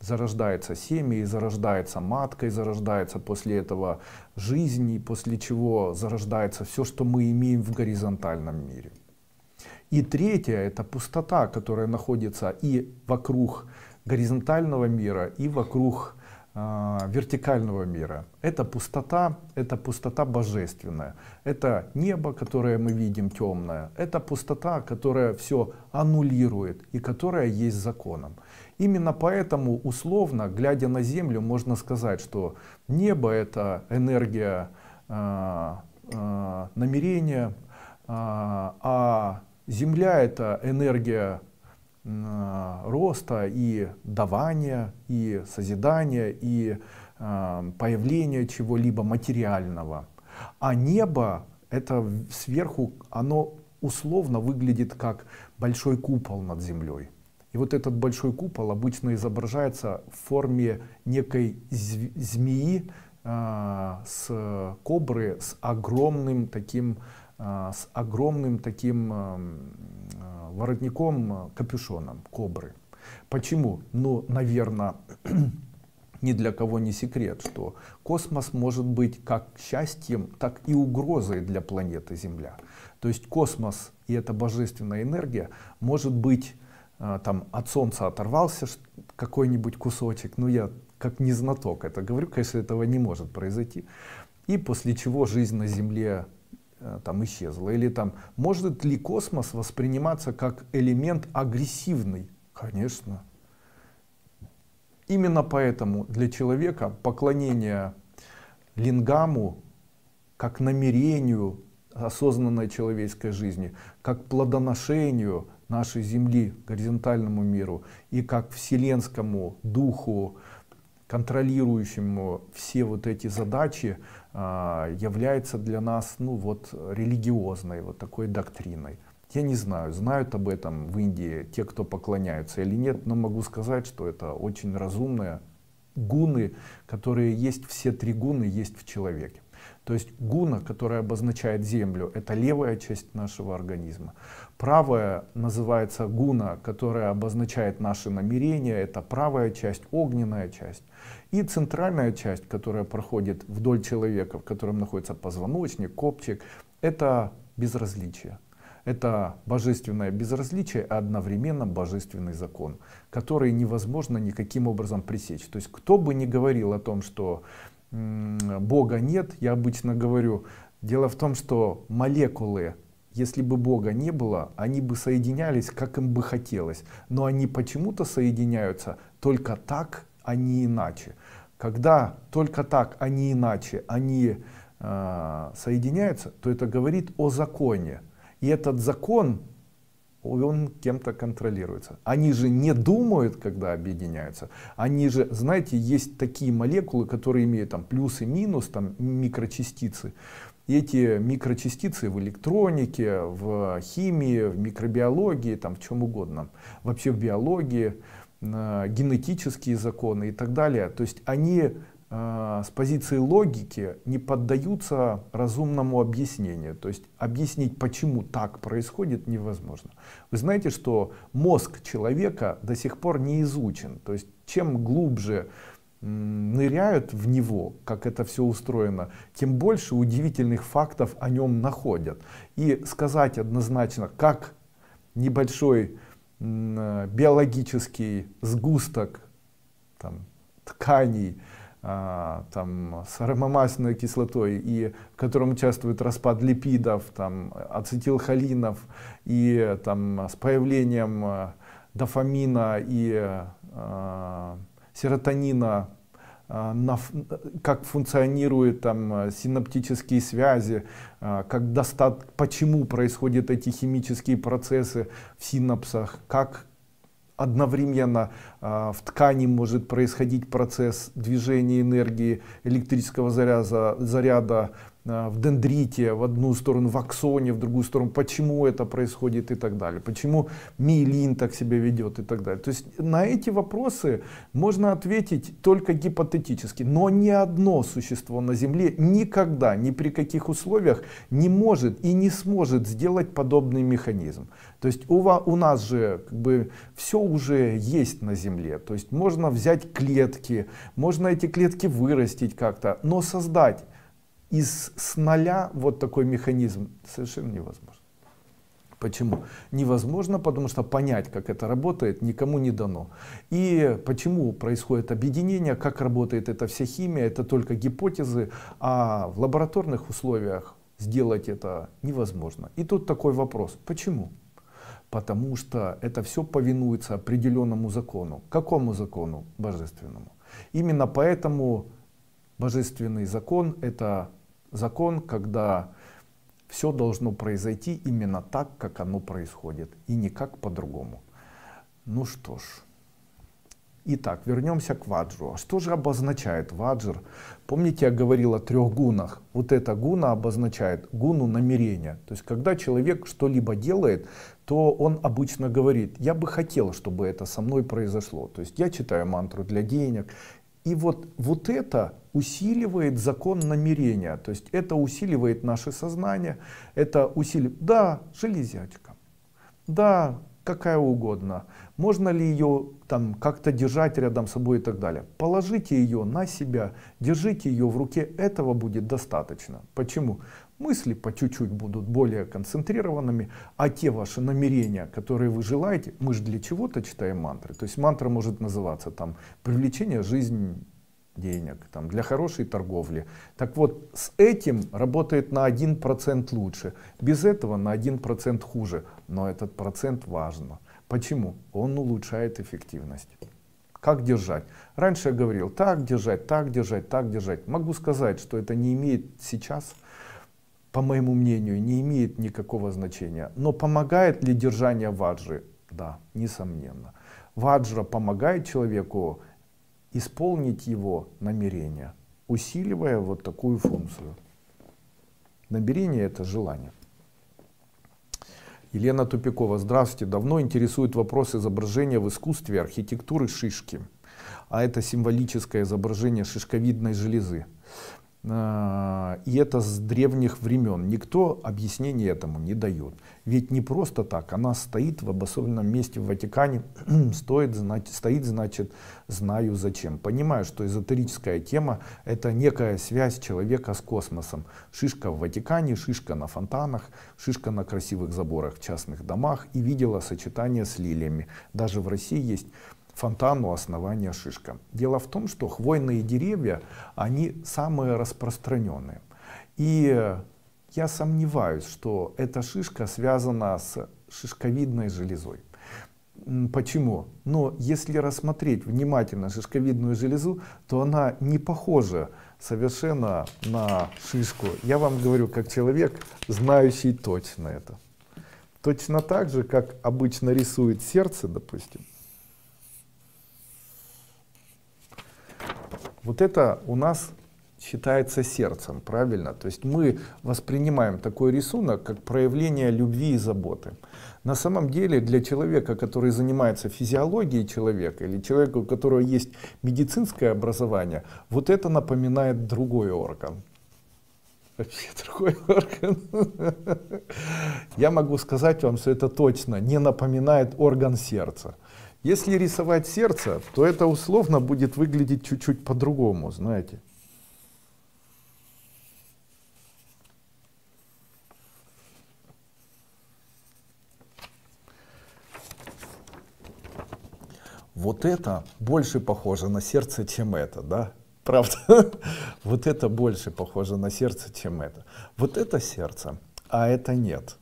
зарождается семя, и зарождается матка, и зарождается после этого жизнь, и после чего зарождается все, что мы имеем в горизонтальном мире. И третье — это пустота, которая находится и вокруг горизонтального мира, и вокруг вертикального мира. Это пустота, это пустота божественная. Это небо, которое мы видим темное. Это пустота, которая все аннулирует и которая есть законом. Именно поэтому условно, глядя на Землю, можно сказать, что небо это энергия э, э, намерения, э, а Земля это энергия роста и давания, и созидания, и э, появления чего-либо материального. А небо это сверху, оно условно выглядит как большой купол над землей. И вот этот большой купол обычно изображается в форме некой змеи э, с кобры с огромным таким э, с огромным таким э, воротником капюшоном кобры. Почему? Ну, наверное, [CLEARS THROAT] ни для кого не секрет, что космос может быть как счастьем, так и угрозой для планеты Земля. То есть космос и эта божественная энергия может быть а, там от Солнца оторвался какой-нибудь кусочек, ну я как не знаток это говорю, конечно этого не может произойти, и после чего жизнь на Земле там исчезла. Или там, может ли космос восприниматься как элемент агрессивный? Конечно. Именно поэтому для человека поклонение лингаму как намерению осознанной человеческой жизни, как плодоношению нашей Земли, горизонтальному миру, и как вселенскому духу, контролирующему все вот эти задачи, является для нас ну, вот, религиозной, вот такой доктриной. Я не знаю, знают об этом в Индии те, кто поклоняются или нет, но могу сказать, что это очень разумные гуны, которые есть, все три гуны есть в человеке. То есть гуна, которая обозначает землю, это левая часть нашего организма. Правая называется гуна, которая обозначает наши намерения, это правая часть, огненная часть. И центральная часть, которая проходит вдоль человека, в котором находится позвоночник, копчик, это безразличие. Это божественное безразличие, а одновременно божественный закон, который невозможно никаким образом пресечь. То есть кто бы ни говорил о том, что Бога нет, я обычно говорю, дело в том, что молекулы, если бы Бога не было, они бы соединялись, как им бы хотелось. Но они почему-то соединяются только так, а не иначе. Когда только так, а не иначе, они э, соединяются, то это говорит о законе. И этот закон, он кем-то контролируется. Они же не думают, когда объединяются. Они же, знаете, есть такие молекулы, которые имеют там плюс и минус, там микрочастицы. И эти микрочастицы в электронике, в химии, в микробиологии, там в чем угодно, вообще в биологии, генетические законы и так далее. То есть они с позиции логики не поддаются разумному объяснению. То есть объяснить, почему так происходит, невозможно. Вы знаете, что мозг человека до сих пор не изучен. То есть чем глубже ныряют в него, как это все устроено, тем больше удивительных фактов о нем находят. И сказать однозначно, как небольшой э, биологический сгусток там, тканей, там, с аромамасляной кислотой, и в котором участвует распад липидов, там, ацетилхолинов, и там, с появлением а, дофамина и э, серотонина, на, как функционируют там, синаптические связи, как достат, почему происходят эти химические процессы в синапсах, как одновременно э, в ткани может происходить процесс движения энергии электрического заряда, заряда в дендрите в одну сторону, в аксоне в другую сторону, почему это происходит и так далее, почему миелин так себя ведет и так далее. То есть на эти вопросы можно ответить только гипотетически, но ни одно существо на Земле никогда, ни при каких условиях не может и не сможет сделать подобный механизм. То есть у, у нас же как бы все уже есть на Земле, то есть можно взять клетки, можно эти клетки вырастить как-то, но создать из с нуля вот такой механизм совершенно невозможно. Почему? Невозможно, потому что понять, как это работает, никому не дано. И почему происходит объединение, как работает эта вся химия, это только гипотезы, а в лабораторных условиях сделать это невозможно. И тут такой вопрос, почему? Потому что это все повинуется определенному закону. Какому закону? Божественному. Именно поэтому божественный закон это закон, когда все должно произойти именно так, как оно происходит, и никак по-другому. Ну что ж. Итак, вернемся к ваджру. А что же обозначает ваджр? Помните, я говорил о трех гунах. Вот эта гуна обозначает гуну намерения. То есть, когда человек что-либо делает, то он обычно говорит, я бы хотел, чтобы это со мной произошло. То есть, я читаю мантру для денег. И вот, вот это усиливает закон намерения. То есть, это усиливает наше сознание. Это усиливает, да, железячка. Да, какая угодно. Можно ли ее там как-то держать рядом с собой и так далее. Положите ее на себя, держите ее в руке, этого будет достаточно. Почему? Мысли по чуть-чуть будут более концентрированными, а те ваши намерения, которые вы желаете, мы же для чего-то читаем мантры. То есть мантра может называться там привлечение жизни денег, там, для хорошей торговли. Так вот, с этим работает на 1% лучше, без этого на 1% хуже. Но этот процент важно. Почему? Он улучшает эффективность. Как держать? Раньше я говорил, так держать, так держать, так держать. Могу сказать, что это не имеет сейчас, по моему мнению, не имеет никакого значения. Но помогает ли держание ваджры? Да, несомненно. Ваджра помогает человеку исполнить его намерение, усиливая вот такую функцию. Намерение это желание. Елена Тупикова, здравствуйте. Давно интересует вопрос изображения в искусстве архитектуры шишки. А это символическое изображение шишковидной железы. А, и это с древних времен. Никто объяснения этому не дает. Ведь не просто так, она стоит в обособленном месте в Ватикане, [CLEARS THROAT] стоит, значит, стоит, значит, знаю зачем. Понимаю, что эзотерическая тема это некая связь человека с космосом. Шишка в Ватикане, шишка на фонтанах, шишка на красивых заборах в частных домах и видела сочетание с лилиями. Даже в России есть фонтан у основания шишка. Дело в том, что хвойные деревья, они самые распространенные. И я сомневаюсь, что эта шишка связана с шишковидной железой. Почему? Но если рассмотреть внимательно шишковидную железу, то она не похожа совершенно на шишку. Я вам говорю, как человек, знающий точно это. Точно так же, как обычно рисует сердце, допустим, Вот это у нас считается сердцем, правильно? То есть мы воспринимаем такой рисунок как проявление любви и заботы. На самом деле для человека, который занимается физиологией человека или человека, у которого есть медицинское образование, вот это напоминает другой орган. Вообще другой [LAUGHS] орган. Я могу сказать вам, что это точно не напоминает орган сердца. Если рисовать сердце, то это условно будет выглядеть чуть-чуть по-другому, знаете. Вот это больше похоже на сердце, чем это, да? Правда? [LAUGHS] Вот это больше похоже на сердце, чем это. Вот это сердце, а это нет.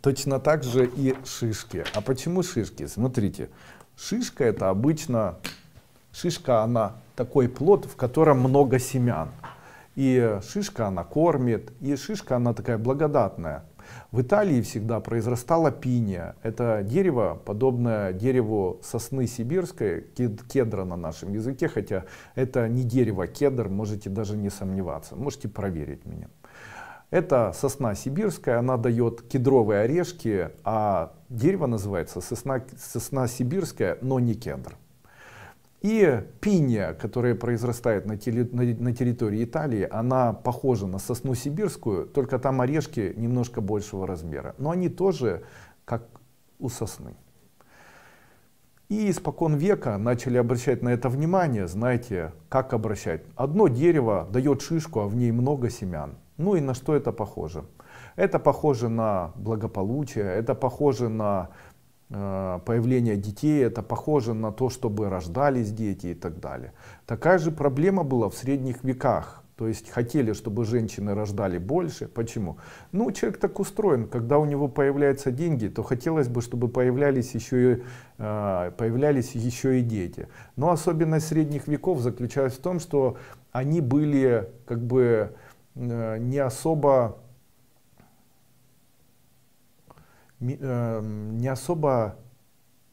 Точно так же и шишки. А почему шишки? Смотрите, Шишка это обычно, шишка она такой плод, в котором много семян. И шишка она кормит, и шишка она такая благодатная. В Италии всегда произрастала пиния. Это дерево, подобное дереву сосны сибирской, кедра на нашем языке, хотя это не дерево кедр, можете даже не сомневаться, можете проверить меня. Это сосна сибирская, она дает кедровые орешки, а дерево называется сосна, сосна сибирская, но не кедр. И пиния, которая произрастает на, теле, на, на территории Италии, она похожа на сосну сибирскую, только там орешки немножко большего размера. Но они тоже как у сосны. И испокон века начали обращать на это внимание. Знаете, как обращать? Одно дерево дает шишку, а в ней много семян. Ну и на что это похоже? Это похоже на благополучие, это похоже на э, появление детей, это похоже на то, чтобы рождались дети и так далее. Такая же проблема была в средних веках. То есть хотели, чтобы женщины рождали больше. Почему? Ну, человек так устроен, когда у него появляются деньги, то хотелось бы, чтобы появлялись еще и, э, появлялись еще и дети. Но особенность средних веков заключалась в том, что они были как бы не особо не особо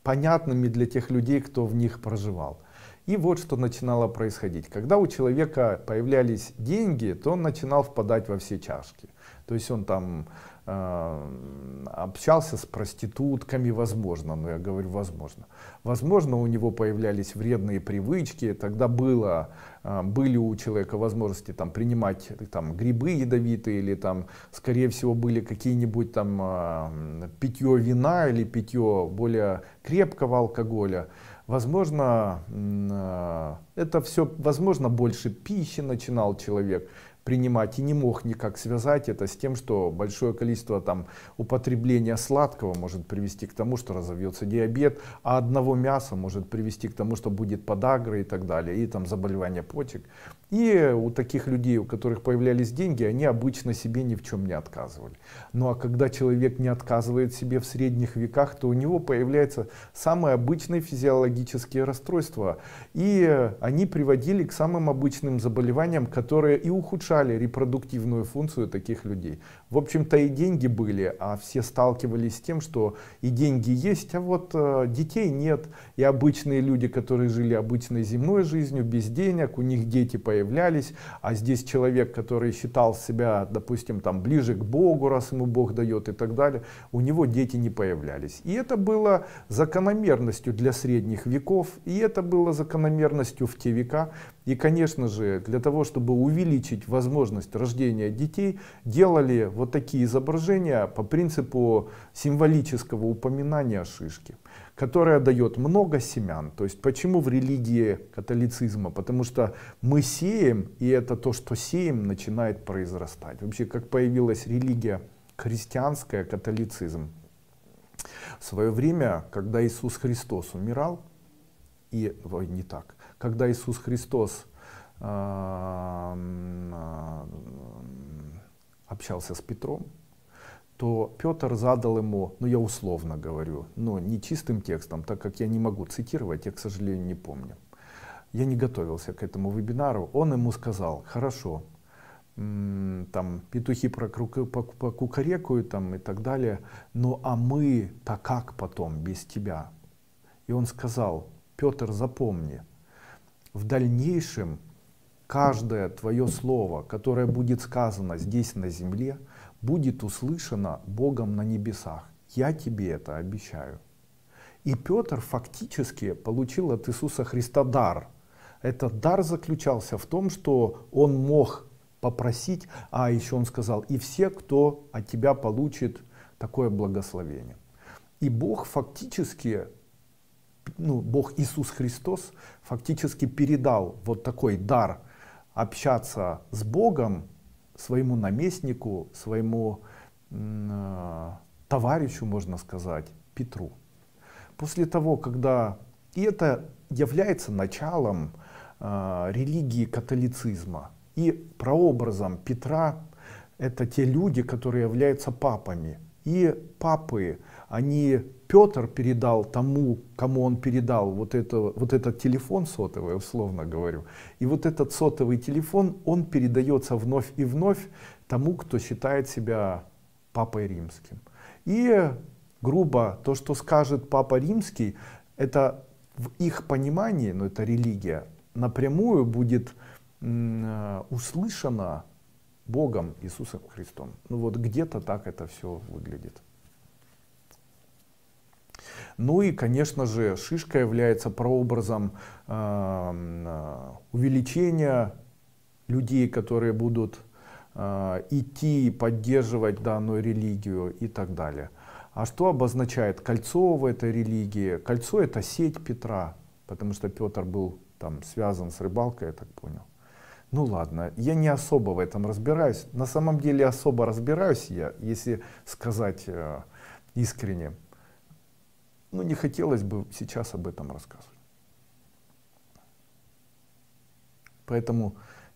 понятными для тех людей, кто в них проживал. И вот что начинало происходить. Когда у человека появлялись деньги, то он начинал впадать во все чашки. То есть он там э, общался с проститутками, возможно, но я говорю возможно. Возможно, у него появлялись вредные привычки, тогда было, э, были у человека возможности там, принимать там, грибы ядовитые, или там, скорее всего, были какие-нибудь там э, питье вина или питье более крепкого алкоголя. Возможно, э, это все, возможно, больше пищи начинал человек принимать и не мог никак связать это с тем, что большое количество там употребления сладкого может привести к тому, что разовьется диабет, а одного мяса может привести к тому, что будет подагра и так далее, и там заболевания почек. И у таких людей, у которых появлялись деньги, они обычно себе ни в чем не отказывали. Ну а когда человек не отказывает себе в средних веках, то у него появляются самые обычные физиологические расстройства. И они приводили к самым обычным заболеваниям, которые и ухудшали репродуктивную функцию таких людей. В общем-то и деньги были, а все сталкивались с тем, что и деньги есть, а вот э, детей нет. И обычные люди, которые жили обычной земной жизнью, без денег, у них дети появлялись, а здесь человек, который считал себя, допустим, там ближе к Богу, раз ему Бог дает и так далее, у него дети не появлялись. И это было закономерностью для средних веков, и это было закономерностью в те века. И, конечно же, для того, чтобы увеличить возможность рождения детей, делали вот такие изображения по принципу символического упоминания шишки которая дает много семян. То есть почему в религии католицизма? Потому что мы сеем, и это то, что сеем, начинает произрастать. Вообще, как появилась религия христианская, католицизм. В свое время, когда Иисус Христос умирал, и, ой, не так, когда Иисус Христос э, э, общался с Петром, то Петр задал ему, ну я условно говорю, но не чистым текстом, так как я не могу цитировать, я, к сожалению, не помню. Я не готовился к этому вебинару. Он ему сказал, хорошо, там петухи покукарекают там и так далее, ну а мы-то как потом без тебя? И он сказал, Петр, запомни, в дальнейшем каждое твое слово, которое будет сказано здесь на земле, будет услышано Богом на небесах. Я тебе это обещаю. И Петр фактически получил от Иисуса Христа дар. Этот дар заключался в том, что он мог попросить, а еще он сказал, и все, кто от тебя получит такое благословение. И Бог фактически, ну, Бог Иисус Христос фактически передал вот такой дар общаться с Богом своему наместнику, своему э, товарищу, можно сказать, Петру. После того, когда и это является началом э, религии католицизма и прообразом Петра, это те люди, которые являются папами. И папы, они Петр передал тому, кому он передал вот, это, вот этот телефон сотовый, условно говорю. И вот этот сотовый телефон, он передается вновь и вновь тому, кто считает себя папой римским. И грубо, то, что скажет папа римский, это в их понимании, но это религия, напрямую будет э, услышано Богом Иисусом Христом. Ну вот где-то так это все выглядит. Ну и, конечно же, шишка является прообразом э, увеличения людей, которые будут э, идти, поддерживать данную религию и так далее. А что обозначает кольцо в этой религии? Кольцо это сеть Петра, потому что Петр был там связан с рыбалкой, я так понял. Ну ладно, я не особо в этом разбираюсь. На самом деле особо разбираюсь я, если сказать э, искренне. Но не хотелось бы сейчас об этом рассказывать. Поэтому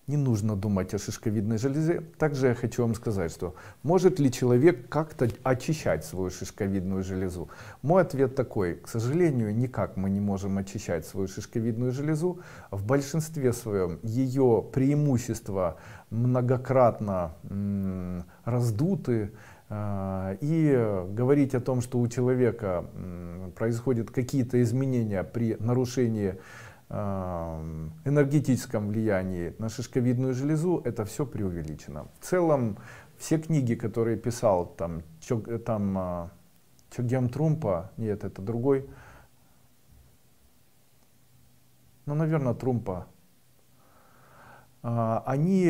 не нужно думать о шишковидной железе. Также я хочу вам сказать, что может ли человек как-то очищать свою шишковидную железу? Мой ответ такой, к сожалению, никак мы не можем очищать свою шишковидную железу. В большинстве своем ее преимущества многократно раздуты, и говорить о том, что у человека происходят какие-то изменения при нарушении энергетическом влиянии на шишковидную железу, это все преувеличено. В целом, все книги, которые писал там, Чог, там а, Чогьям Трумпа, нет, это другой, ну, наверное, Трумпа, а, они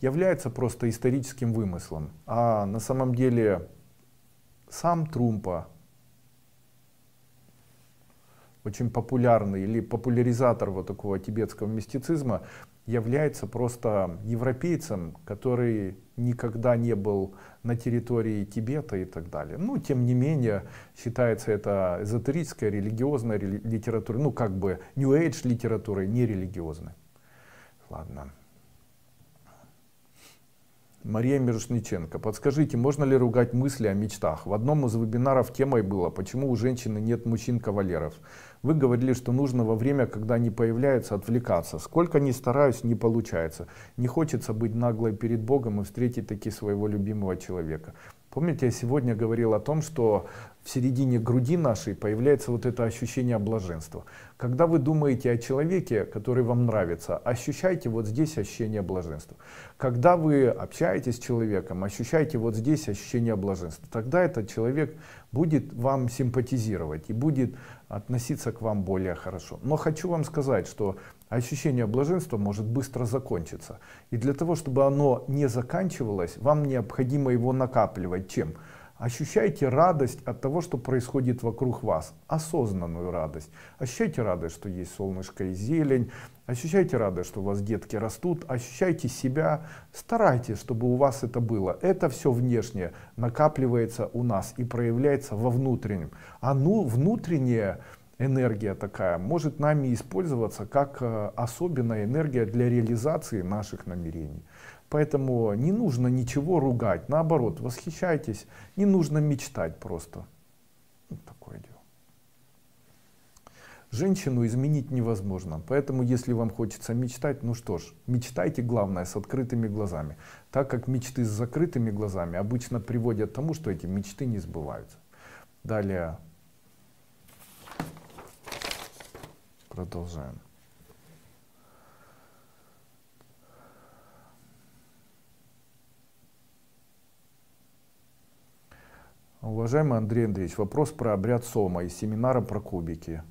являются просто историческим вымыслом. А на самом деле сам Трумпа очень популярный или популяризатор вот такого тибетского мистицизма, является просто европейцем, который никогда не был на территории Тибета и так далее. Ну, тем не менее, считается это эзотерическая, религиозная литература, ну, как бы New Age литературой, не религиозной. Ладно. Мария Мирошниченко. Подскажите, можно ли ругать мысли о мечтах? В одном из вебинаров темой было, почему у женщины нет мужчин-кавалеров. Вы говорили, что нужно во время, когда они появляются, отвлекаться. Сколько ни стараюсь, не получается. Не хочется быть наглой перед Богом и встретить таки своего любимого человека. Помните, я сегодня говорил о том, что в середине груди нашей появляется вот это ощущение блаженства. Когда вы думаете о человеке, который вам нравится, ощущайте вот здесь ощущение блаженства. Когда вы общаетесь с человеком, ощущайте вот здесь ощущение блаженства. Тогда этот человек будет вам симпатизировать и будет относиться к вам более хорошо. Но хочу вам сказать, что ощущение блаженства может быстро закончиться. И для того, чтобы оно не заканчивалось, вам необходимо его накапливать. Чем? Ощущайте радость от того, что происходит вокруг вас. Осознанную радость. Ощущайте радость, что есть солнышко и зелень. Ощущайте радость, что у вас детки растут. Ощущайте себя. Старайтесь, чтобы у вас это было. Это все внешнее накапливается у нас и проявляется во внутреннем. А ну, внутренняя энергия такая может нами использоваться как э, особенная энергия для реализации наших намерений. Поэтому не нужно ничего ругать, наоборот, восхищайтесь, не нужно мечтать просто. Вот такое дело. Женщину изменить невозможно, поэтому если вам хочется мечтать, ну что ж, мечтайте, главное, с открытыми глазами, так как мечты с закрытыми глазами обычно приводят к тому, что эти мечты не сбываются. Далее продолжаем. Уважаемый Андрей Андреевич, вопрос про обряд Сома из семинара про кубики.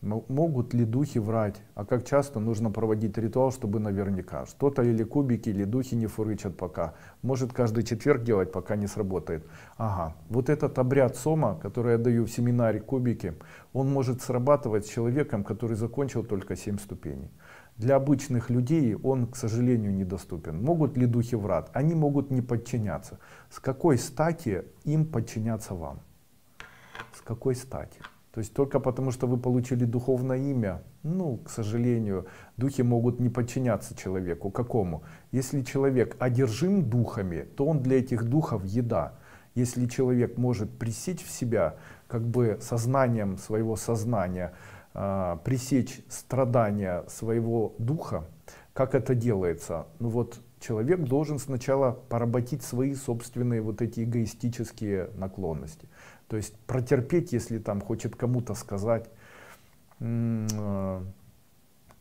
Могут ли духи врать? А как часто нужно проводить ритуал, чтобы наверняка? Что-то или кубики, или духи не фурычат пока. Может каждый четверг делать, пока не сработает. Ага, вот этот обряд Сома, который я даю в семинаре кубики, он может срабатывать с человеком, который закончил только 7 ступеней. Для обычных людей он, к сожалению, недоступен. Могут ли духи врат? Они могут не подчиняться. С какой стати им подчиняться вам? С какой стати? То есть только потому, что вы получили духовное имя, ну, к сожалению, духи могут не подчиняться человеку. Какому? Если человек одержим духами, то он для этих духов еда. Если человек может пресечь в себя, как бы сознанием своего сознания, пресечь страдания своего духа, как это делается? Ну вот человек должен сначала поработить свои собственные вот эти эгоистические наклонности. То есть протерпеть, если там хочет кому-то сказать, а,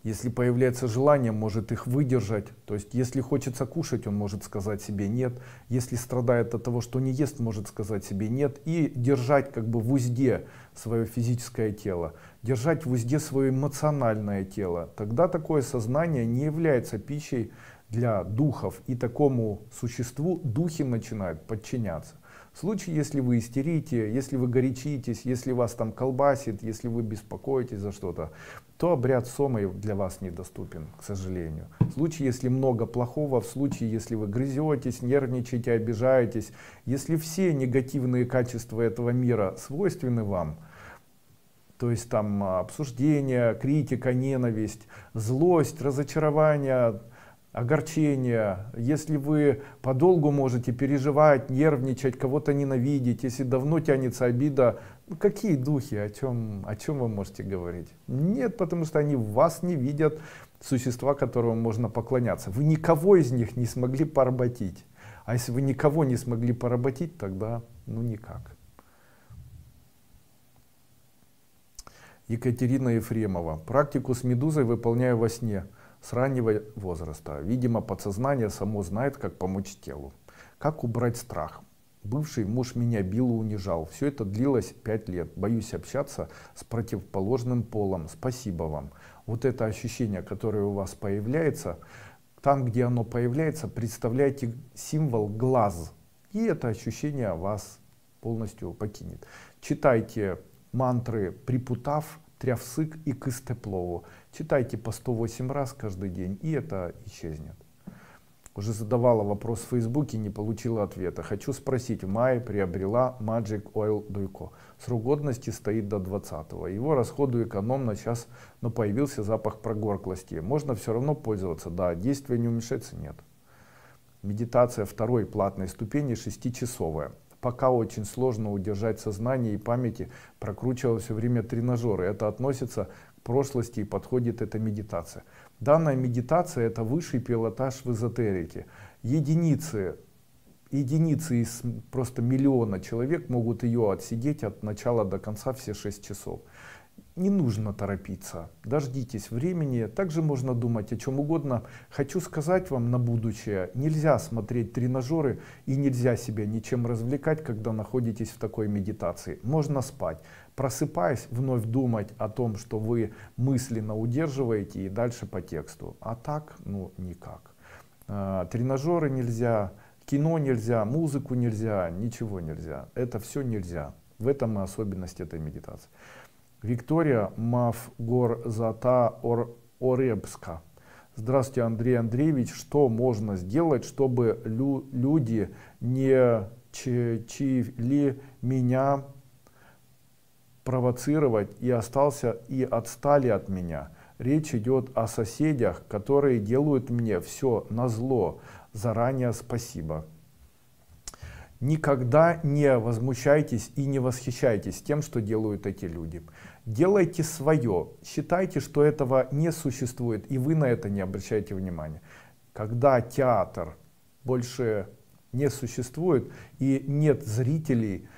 если появляется желание, может их выдержать. То есть, если хочется кушать, он может сказать себе нет. Если страдает от того, что не ест, может сказать себе нет. И держать как бы в узде свое физическое тело. Держать в узде свое эмоциональное тело. Тогда такое сознание не является пищей для духов. И такому существу духи начинают подчиняться. В случае, если вы истерите, если вы горячитесь, если вас там колбасит, если вы беспокоитесь за что-то, то обряд сомы для вас недоступен, к сожалению. В случае, если много плохого, в случае, если вы грызетесь, нервничаете, обижаетесь, если все негативные качества этого мира свойственны вам, То есть там обсуждение, критика, ненависть, злость, разочарование, огорчение. Если вы подолгу можете переживать, нервничать, кого-то ненавидеть, если давно тянется обида, ну, какие духи, о чем, о чем вы можете говорить? Нет, потому что они вас не видят, существа, которым можно поклоняться. Вы никого из них не смогли поработить. А если вы никого не смогли поработить, тогда ну никак. Екатерина Ефремова. Практику с медузой выполняю во сне с раннего возраста. Видимо, подсознание само знает, как помочь телу. Как убрать страх? Бывший муж меня бил и унижал. Все это длилось пять лет. Боюсь общаться с противоположным полом. Спасибо вам. Вот это ощущение, которое у вас появляется, там, где оно появляется, представляйте символ глаз. И это ощущение вас полностью покинет. Читайте мантры Припутав, Трявсык и Кыстеплову. Читайте по 108 раз каждый день, и это исчезнет. Уже задавала вопрос в Фейсбуке, не получила ответа. Хочу спросить, в мае приобрела Magic Oil Дуйко. Срок годности стоит до 20-го. Его расходую экономно сейчас, но появился запах прогорклости. Можно все равно пользоваться? Да, действие не уменьшается? Нет. Медитация второй платной ступени 6-часовая. Пока очень сложно удержать сознание и памяти, прокручивал все время тренажеры. Это относится к прошлости и подходит эта медитация. Данная медитация это высший пилотаж в эзотерике. Единицы, единицы из просто миллиона человек могут ее отсидеть от начала до конца все 6 часов. Не нужно торопиться, дождитесь времени. Также можно думать о чем угодно. Хочу сказать вам на будущее, нельзя смотреть тренажеры и нельзя себя ничем развлекать, когда находитесь в такой медитации. Можно спать просыпаясь, вновь думать о том, что вы мысленно удерживаете и дальше по тексту. А так, ну, никак. А, тренажеры нельзя, кино нельзя, музыку нельзя, ничего нельзя. Это все нельзя. В этом и особенность этой медитации. Виктория Мавгорзата Ор, Оребска. Здравствуйте, Андрей Андреевич. Что можно сделать, чтобы лю люди не чили меня провоцировать и остался и отстали от меня. Речь идет о соседях, которые делают мне все на зло. Заранее спасибо. Никогда не возмущайтесь и не восхищайтесь тем, что делают эти люди. Делайте свое. Считайте, что этого не существует, и вы на это не обращайте внимания. Когда театр больше не существует и нет зрителей,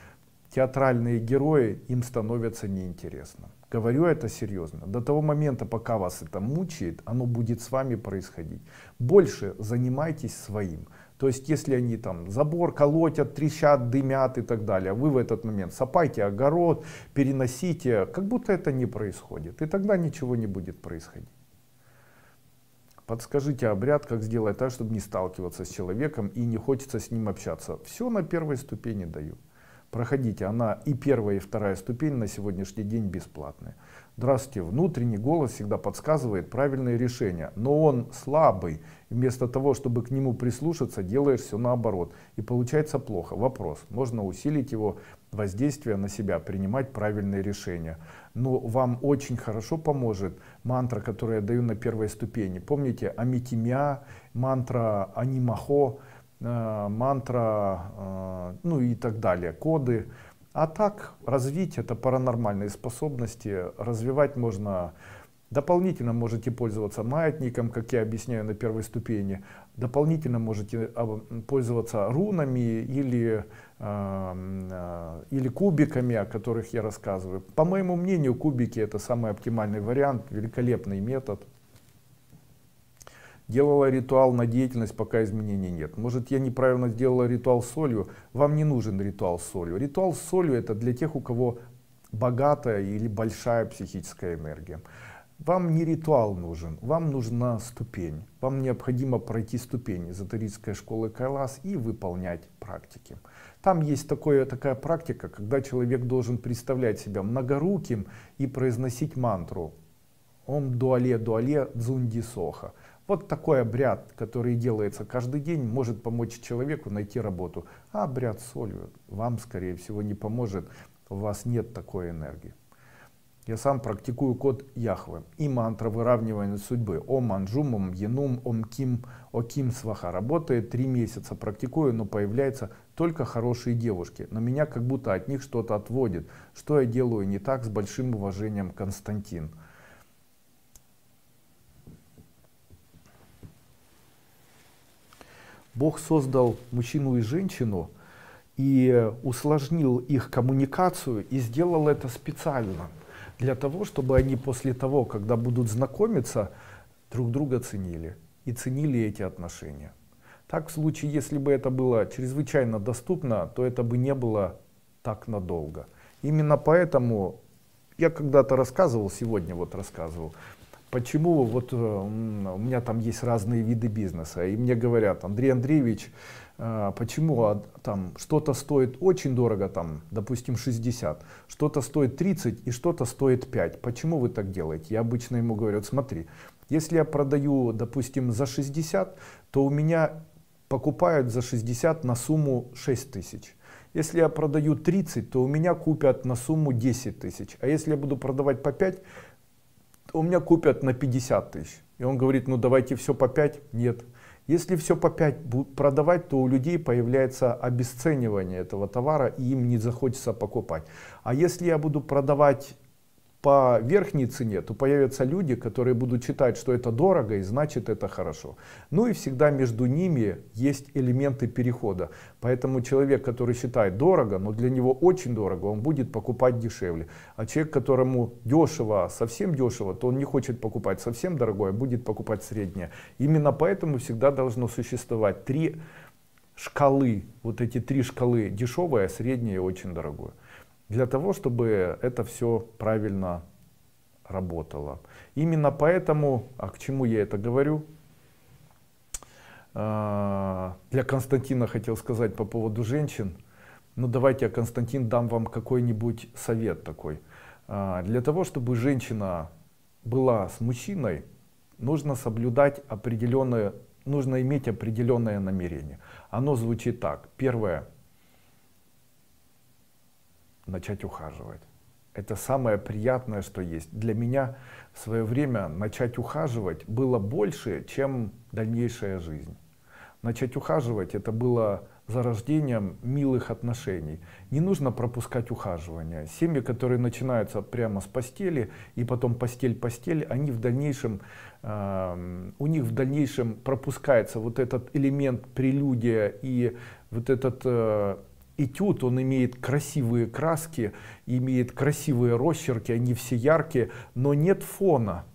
театральные герои, им становятся неинтересно. Говорю это серьезно. До того момента, пока вас это мучает, оно будет с вами происходить. Больше занимайтесь своим. То есть, если они там забор колотят, трещат, дымят и так далее, вы в этот момент сапайте огород, переносите, как будто это не происходит. И тогда ничего не будет происходить. Подскажите обряд, как сделать так, чтобы не сталкиваться с человеком и не хочется с ним общаться. Все на первой ступени даю. Проходите, она и первая, и вторая ступень на сегодняшний день бесплатные. Здравствуйте, внутренний голос всегда подсказывает правильное решение, но он слабый. Вместо того, чтобы к нему прислушаться, делаешь все наоборот. И получается плохо. Вопрос, можно усилить его воздействие на себя, принимать правильные решения. Но вам очень хорошо поможет мантра, которую я даю на первой ступени. Помните, амитимя, мантра анимахо, Э, мантра, э, ну и так далее, коды. А так развить это паранормальные способности, развивать можно Дополнительно можете пользоваться маятником, как я объясняю на первой ступени. Дополнительно можете а, пользоваться рунами или, э, или кубиками, о которых я рассказываю. По моему мнению, кубики это самый оптимальный вариант, великолепный метод. Делала ритуал на деятельность, пока изменений нет. Может я неправильно сделала ритуал с солью. Вам не нужен ритуал с солью. Ритуал с солью это для тех, у кого богатая или большая психическая энергия. Вам не ритуал нужен, вам нужна ступень. Вам необходимо пройти ступень эзотерической школы Кайлас и выполнять практики. Там есть такое, такая практика, когда человек должен представлять себя многоруким и произносить мантру. Ом дуале дуале дзунди соха. Вот такой обряд, который делается каждый день, может помочь человеку найти работу. А обряд солью вам, скорее всего, не поможет. У вас нет такой энергии. Я сам практикую код Яхвы и мантра выравнивания судьбы. Ом Анджум, Ом Янум, Ом Ким, Оким Сваха. Работает три месяца, практикую, но появляются только хорошие девушки. Но меня как будто от них что-то отводит. Что я делаю не так с большим уважением, Константин? Бог создал мужчину и женщину и усложнил их коммуникацию и сделал это специально для того, чтобы они после того, когда будут знакомиться, друг друга ценили и ценили эти отношения. Так в случае, если бы это было чрезвычайно доступно, то это бы не было так надолго. Именно поэтому я когда-то рассказывал, сегодня вот рассказывал, почему вот э, у меня там есть разные виды бизнеса, и мне говорят, Андрей Андреевич, а, почему там что-то стоит очень дорого, там, допустим, 60, что-то стоит 30 и что-то стоит 5. Почему вы так делаете? Я обычно ему говорю, смотри, если я продаю, допустим, за 60, то у меня покупают за 60 на сумму 6 тысяч. Если я продаю 30, то у меня купят на сумму 10 тысяч. А если я буду продавать по 5, то у меня купят на 50 тысяч. И он говорит, ну давайте все по 5. Нет. Если все по 5 будут продавать, то у людей появляется обесценивание этого товара и им не захочется покупать. А если я буду продавать по верхней цене, то появятся люди, которые будут считать, что это дорого и значит это хорошо. Ну и всегда между ними есть элементы перехода. Поэтому человек, который считает дорого, но для него очень дорого, он будет покупать дешевле. А человек, которому дешево, совсем дешево, то он не хочет покупать совсем дорогое, будет покупать среднее. Именно поэтому всегда должно существовать три шкалы, вот эти три шкалы, дешевое, среднее и очень дорогое для того, чтобы это все правильно работало. Именно поэтому, а к чему я это говорю? А, для Константина хотел сказать по поводу женщин. Ну давайте Константин, дам вам какой-нибудь совет такой. А, для того, чтобы женщина была с мужчиной, нужно соблюдать определенное, нужно иметь определенное намерение. Оно звучит так. Первое начать ухаживать. Это самое приятное, что есть. Для меня в свое время начать ухаживать было больше, чем дальнейшая жизнь. Начать ухаживать это было зарождением милых отношений. Не нужно пропускать ухаживание. Семьи, которые начинаются прямо с постели и потом постель-постель, они в дальнейшем, э, у них в дальнейшем пропускается вот этот элемент прелюдия и вот этот э, этюд, он имеет красивые краски, имеет красивые росчерки, они все яркие, но нет фона.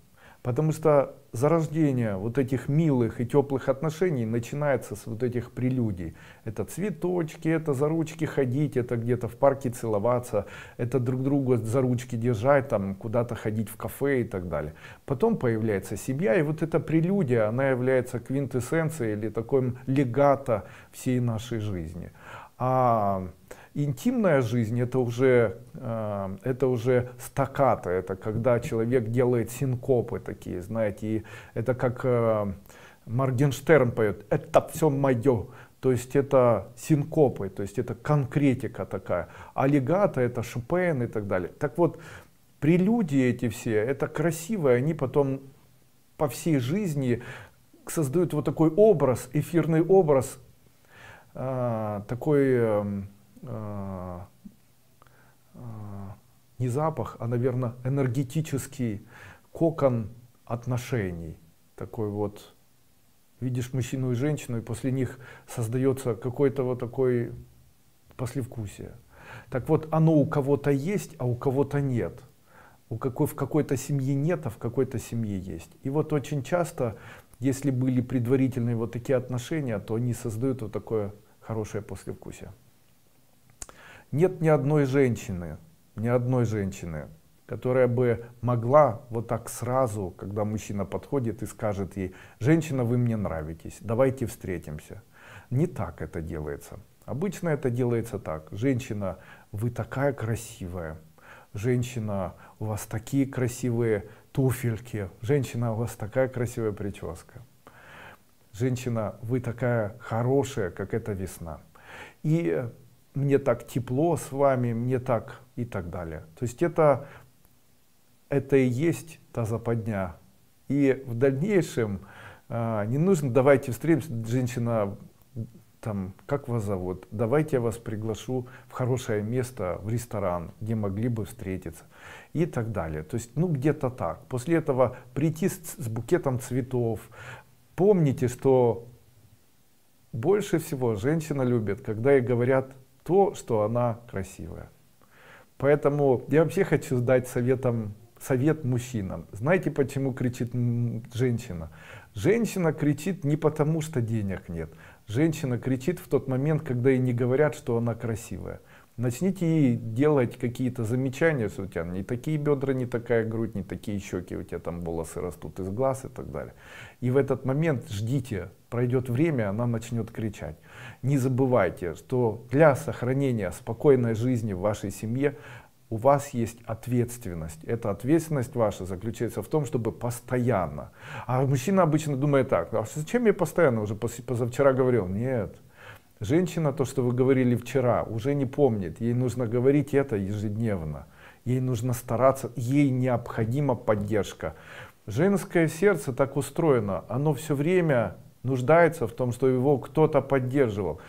Потому что зарождение вот этих милых и теплых отношений начинается с вот этих прелюдий. Это цветочки, это за ручки ходить, это где-то в парке целоваться, это друг друга за ручки держать, там куда-то ходить в кафе и так далее. Потом появляется семья, и вот эта прелюдия, она является квинтэссенцией или такой легато всей нашей жизни. А интимная жизнь это уже, э, это уже стаката, это когда человек делает синкопы такие, знаете, и это как э, Моргенштерн поет, это все мое. То есть это синкопы, то есть это конкретика такая. А легато это Шопен и так далее. Так вот, прелюдии эти все, это красиво, они потом по всей жизни создают вот такой образ, эфирный образ а, такой эм, а, а, не запах, а, наверное, энергетический кокон отношений. Такой вот, видишь мужчину и женщину, и после них создается какой-то вот такой послевкусие. Так вот, оно у кого-то есть, а у кого-то нет. У какой, в какой-то семье нет, а в какой-то семье есть. И вот очень часто, если были предварительные вот такие отношения, то они создают вот такое хорошее послевкусие. Нет ни одной женщины, ни одной женщины, которая бы могла вот так сразу, когда мужчина подходит и скажет ей, женщина, вы мне нравитесь, давайте встретимся. Не так это делается. Обычно это делается так. Женщина, вы такая красивая. Женщина, у вас такие красивые туфельки. Женщина, у вас такая красивая прическа женщина, вы такая хорошая, как эта весна. И мне так тепло с вами, мне так и так далее. То есть это это и есть та западня. И в дальнейшем а, не нужно, давайте встретимся, женщина, там, как вас зовут, давайте я вас приглашу в хорошее место, в ресторан, где могли бы встретиться и так далее. То есть, ну где-то так. После этого прийти с, с букетом цветов. Помните, что больше всего женщина любит, когда ей говорят то, что она красивая. Поэтому я вообще хочу дать советом, совет мужчинам. Знаете, почему кричит женщина? Женщина кричит не потому, что денег нет. Женщина кричит в тот момент, когда ей не говорят, что она красивая. Начните делать какие-то замечания, что у тебя не такие бедра, не такая грудь, не такие щеки, у тебя там волосы растут из глаз и так далее. И в этот момент ждите, пройдет время, она начнет кричать. Не забывайте, что для сохранения спокойной жизни в вашей семье у вас есть ответственность. Эта ответственность ваша заключается в том, чтобы постоянно. А мужчина обычно думает так, а зачем я постоянно, уже позавчера говорил. Нет. Женщина, то, что вы говорили вчера, уже не помнит. Ей нужно говорить это ежедневно. Ей нужно стараться, ей необходима поддержка. Женское сердце так устроено, оно все время нуждается в том, что его кто-то поддерживал.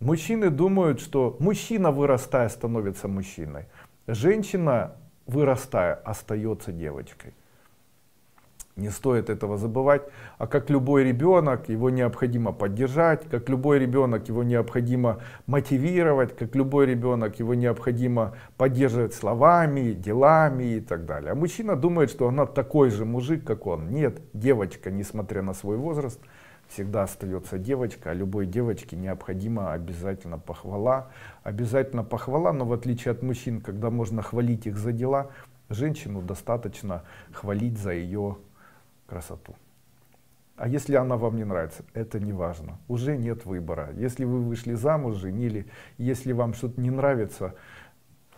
Мужчины думают, что мужчина, вырастая, становится мужчиной. Женщина, вырастая, остается девочкой. Не стоит этого забывать. А как любой ребенок, его необходимо поддержать, как любой ребенок, его необходимо мотивировать, как любой ребенок, его необходимо поддерживать словами, делами и так далее. А мужчина думает, что она такой же мужик, как он. Нет, девочка, несмотря на свой возраст, всегда остается девочка, а любой девочке необходима обязательно похвала. Обязательно похвала, но в отличие от мужчин, когда можно хвалить их за дела, женщину достаточно хвалить за ее красоту. А если она вам не нравится, это не важно. Уже нет выбора. Если вы вышли замуж, женили, если вам что-то не нравится,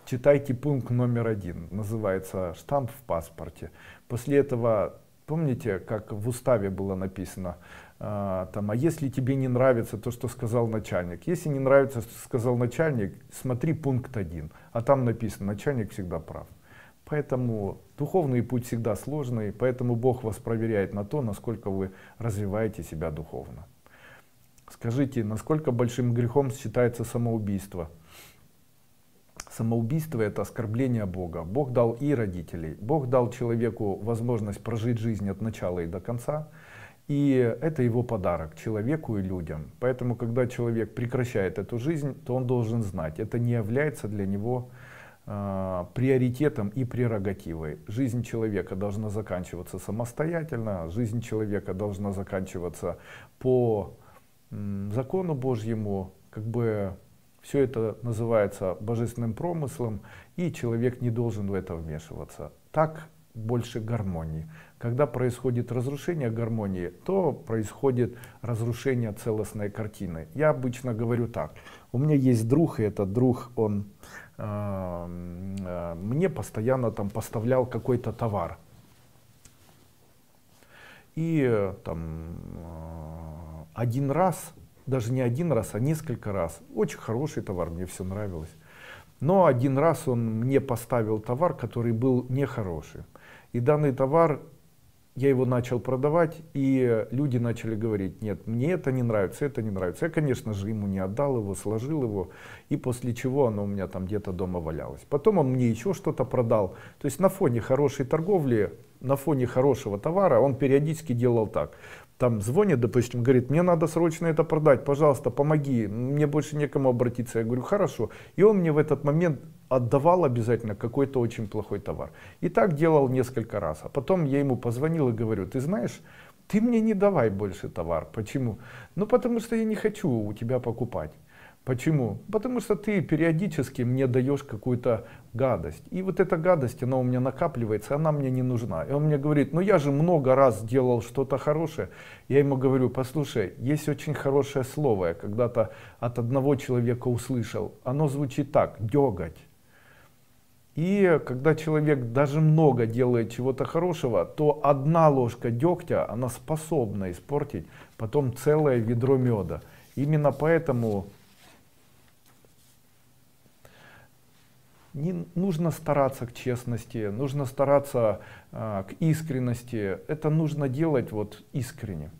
читайте пункт номер один. Называется штамп в паспорте. После этого, помните, как в уставе было написано, а, там, а если тебе не нравится то, что сказал начальник? Если не нравится, что сказал начальник, смотри пункт один. А там написано, начальник всегда прав. Поэтому духовный путь всегда сложный, поэтому Бог вас проверяет на то, насколько вы развиваете себя духовно. Скажите, насколько большим грехом считается самоубийство? Самоубийство это оскорбление Бога. Бог дал и родителей, Бог дал человеку возможность прожить жизнь от начала и до конца. И это его подарок человеку и людям. Поэтому, когда человек прекращает эту жизнь, то он должен знать, это не является для него приоритетом и прерогативой. Жизнь человека должна заканчиваться самостоятельно, жизнь человека должна заканчиваться по закону Божьему, как бы все это называется божественным промыслом, и человек не должен в это вмешиваться. Так больше гармонии. Когда происходит разрушение гармонии, то происходит разрушение целостной картины. Я обычно говорю так. У меня есть друг, и этот друг, он э, э, мне постоянно там поставлял какой-то товар. И э, там э, один раз, даже не один раз, а несколько раз, очень хороший товар, мне все нравилось. Но один раз он мне поставил товар, который был нехороший. И данный товар я его начал продавать, и люди начали говорить, нет, мне это не нравится, это не нравится. Я, конечно же, ему не отдал его, сложил его, и после чего оно у меня там где-то дома валялось. Потом он мне еще что-то продал. То есть на фоне хорошей торговли, на фоне хорошего товара он периодически делал так там звонит, допустим, говорит, мне надо срочно это продать, пожалуйста, помоги, мне больше некому обратиться. Я говорю, хорошо. И он мне в этот момент отдавал обязательно какой-то очень плохой товар. И так делал несколько раз. А потом я ему позвонил и говорю, ты знаешь, ты мне не давай больше товар. Почему? Ну потому что я не хочу у тебя покупать. Почему? Потому что ты периодически мне даешь какую-то гадость. И вот эта гадость, она у меня накапливается, она мне не нужна. И он мне говорит, ну я же много раз делал что-то хорошее. Я ему говорю, послушай, есть очень хорошее слово, я когда-то от одного человека услышал. Оно звучит так, деготь. И когда человек даже много делает чего-то хорошего, то одна ложка дегтя, она способна испортить потом целое ведро меда. Именно поэтому не нужно стараться к честности, нужно стараться э, к искренности. Это нужно делать вот искренне.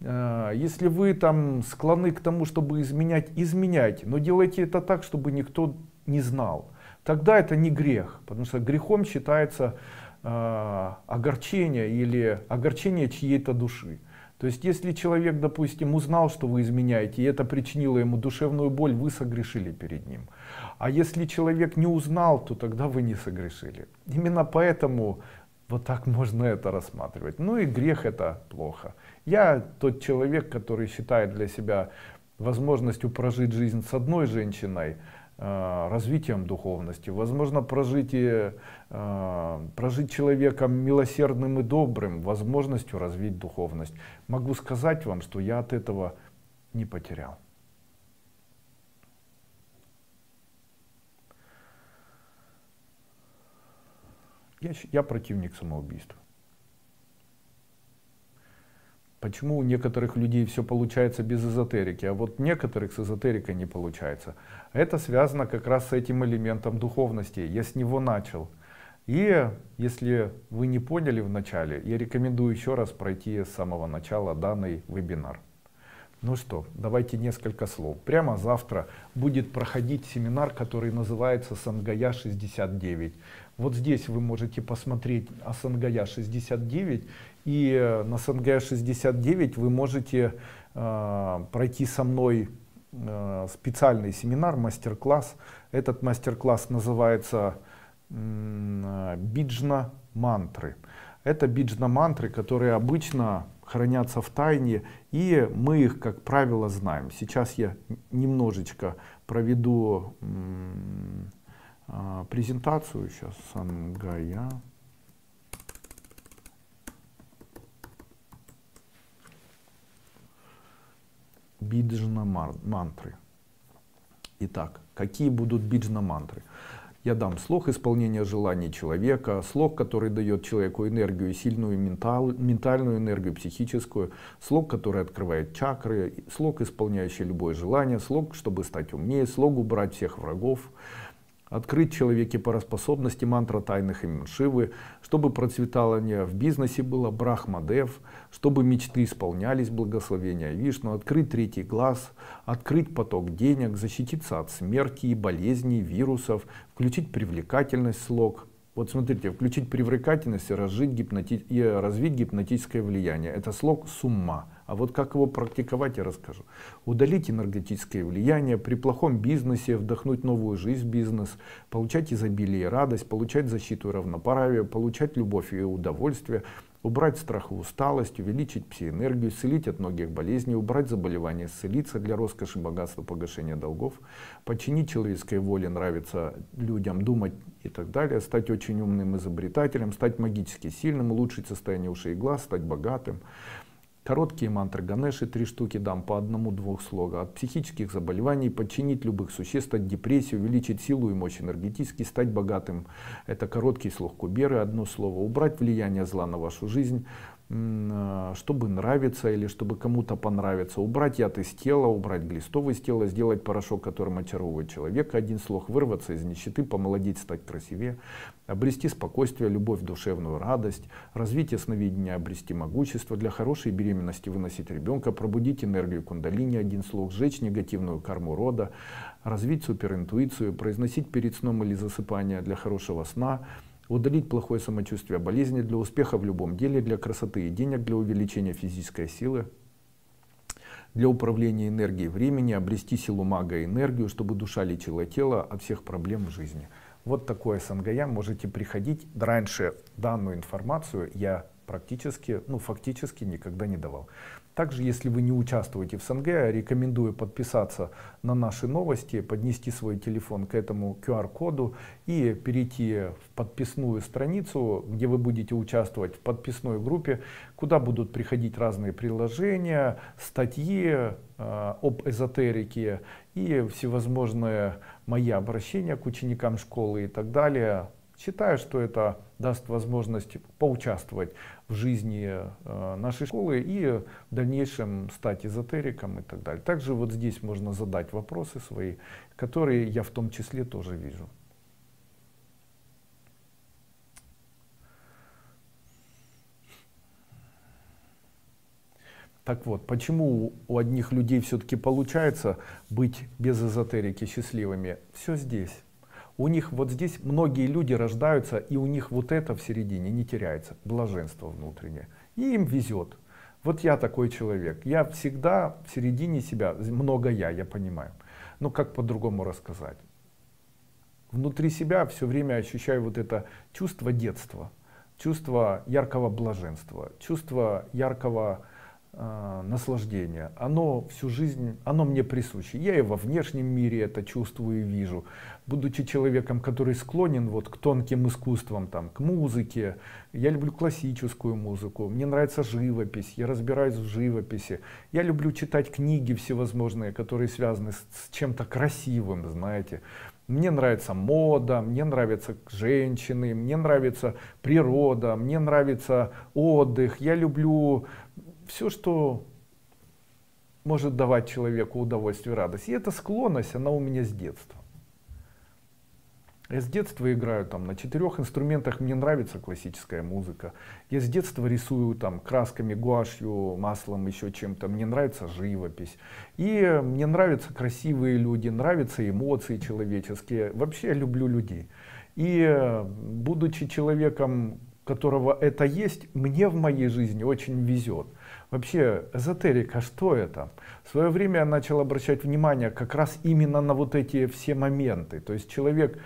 Э, если вы там склонны к тому, чтобы изменять, изменяйте, но делайте это так, чтобы никто не знал. Тогда это не грех, потому что грехом считается э, огорчение или огорчение чьей-то души. То есть, если человек, допустим, узнал, что вы изменяете, и это причинило ему душевную боль, вы согрешили перед ним. А если человек не узнал, то тогда вы не согрешили. Именно поэтому вот так можно это рассматривать. Ну и грех это плохо. Я тот человек, который считает для себя возможностью прожить жизнь с одной женщиной, развитием духовности, возможно прожить, и, э, прожить человеком милосердным и добрым, возможностью развить духовность. Могу сказать вам, что я от этого не потерял. Я, я противник самоубийства. Почему у некоторых людей все получается без эзотерики, а вот некоторых с эзотерикой не получается? Это связано как раз с этим элементом духовности. Я с него начал. И если вы не поняли в начале, я рекомендую еще раз пройти с самого начала данный вебинар. Ну что, давайте несколько слов. Прямо завтра будет проходить семинар, который называется Сангая 69. Вот здесь вы можете посмотреть Асангая 69 и э, на Сангая 69 вы можете э, пройти со мной специальный семинар, мастер-класс. Этот мастер-класс называется э, биджна мантры. Это биджна мантры, которые обычно хранятся в тайне, и мы их, как правило, знаем. Сейчас я немножечко проведу а, презентацию сейчас Сангая. Биджна мантры. Итак, какие будут биджна мантры? Я дам слог исполнения желаний человека, слог, который дает человеку энергию, сильную ментал, ментальную энергию, психическую, слог, который открывает чакры, слог, исполняющий любое желание, слог, чтобы стать умнее, слог убрать всех врагов, Открыть человеке параспособности мантра тайных имен Шивы, чтобы процветание в бизнесе было Брахмадев, чтобы мечты исполнялись, благословения Вишну, открыть третий глаз, открыть поток денег, защититься от смерти и болезней, вирусов, включить привлекательность слог. Вот смотрите, включить привлекательность и, разжить гипноти... и развить гипнотическое влияние. Это слог сумма. А вот как его практиковать, я расскажу. Удалить энергетическое влияние, при плохом бизнесе вдохнуть новую жизнь в бизнес, получать изобилие и радость, получать защиту и равноправие, получать любовь и удовольствие, убрать страх и усталость, увеличить псиэнергию, исцелить от многих болезней, убрать заболевания, исцелиться для роскоши, богатства, погашения долгов, подчинить человеческой воле, нравиться людям, думать и так далее, стать очень умным изобретателем, стать магически сильным, улучшить состояние ушей и глаз, стать богатым, Короткие мантры Ганеши, три штуки дам по одному-двух слога. От психических заболеваний, подчинить любых существ, от депрессии, увеличить силу и мощь энергетически, стать богатым. Это короткий слог Куберы, одно слово. Убрать влияние зла на вашу жизнь, чтобы нравиться или чтобы кому-то понравиться. Убрать яд из тела, убрать глистов из тела, сделать порошок, которым очаровывает человека. Один слог вырваться из нищеты, помолодеть, стать красивее. Обрести спокойствие, любовь, душевную радость. Развитие сновидения, обрести могущество. Для хорошей беременности выносить ребенка. Пробудить энергию кундалини, один слог. Сжечь негативную карму рода. Развить суперинтуицию. Произносить перед сном или засыпания для хорошего сна удалить плохое самочувствие, болезни для успеха в любом деле, для красоты и денег, для увеличения физической силы, для управления энергией времени, обрести силу мага и энергию, чтобы душа лечила тело от всех проблем в жизни. Вот такое сангая. Можете приходить. Раньше данную информацию я практически, ну фактически никогда не давал. Также, если вы не участвуете в СНГ, рекомендую подписаться на наши новости, поднести свой телефон к этому QR-коду и перейти в подписную страницу, где вы будете участвовать в подписной группе, куда будут приходить разные приложения, статьи э, об эзотерике и всевозможные мои обращения к ученикам школы и так далее. Считаю, что это даст возможность поучаствовать в жизни э, нашей школы и в дальнейшем стать эзотериком и так далее. Также вот здесь можно задать вопросы свои, которые я в том числе тоже вижу. Так вот, почему у одних людей все-таки получается быть без эзотерики счастливыми? Все здесь. У них вот здесь многие люди рождаются, и у них вот это в середине не теряется, блаженство внутреннее. И им везет. Вот я такой человек. Я всегда в середине себя, много я, я понимаю. Но как по-другому рассказать? Внутри себя все время ощущаю вот это чувство детства, чувство яркого блаженства, чувство яркого э, наслаждения. Оно всю жизнь, оно мне присуще. Я и во внешнем мире это чувствую и вижу. Будучи человеком, который склонен вот к тонким искусствам, там, к музыке, я люблю классическую музыку, мне нравится живопись, я разбираюсь в живописи. Я люблю читать книги всевозможные, которые связаны с чем-то красивым, знаете. Мне нравится мода, мне нравятся женщины, мне нравится природа, мне нравится отдых. Я люблю все, что может давать человеку удовольствие и радость. И эта склонность, она у меня с детства. Я с детства играю там на четырех инструментах, мне нравится классическая музыка. Я с детства рисую там красками, гуашью, маслом, еще чем-то. Мне нравится живопись. И мне нравятся красивые люди, нравятся эмоции человеческие. Вообще я люблю людей. И будучи человеком, которого это есть, мне в моей жизни очень везет. Вообще, эзотерика, что это? В свое время я начал обращать внимание как раз именно на вот эти все моменты. То есть человек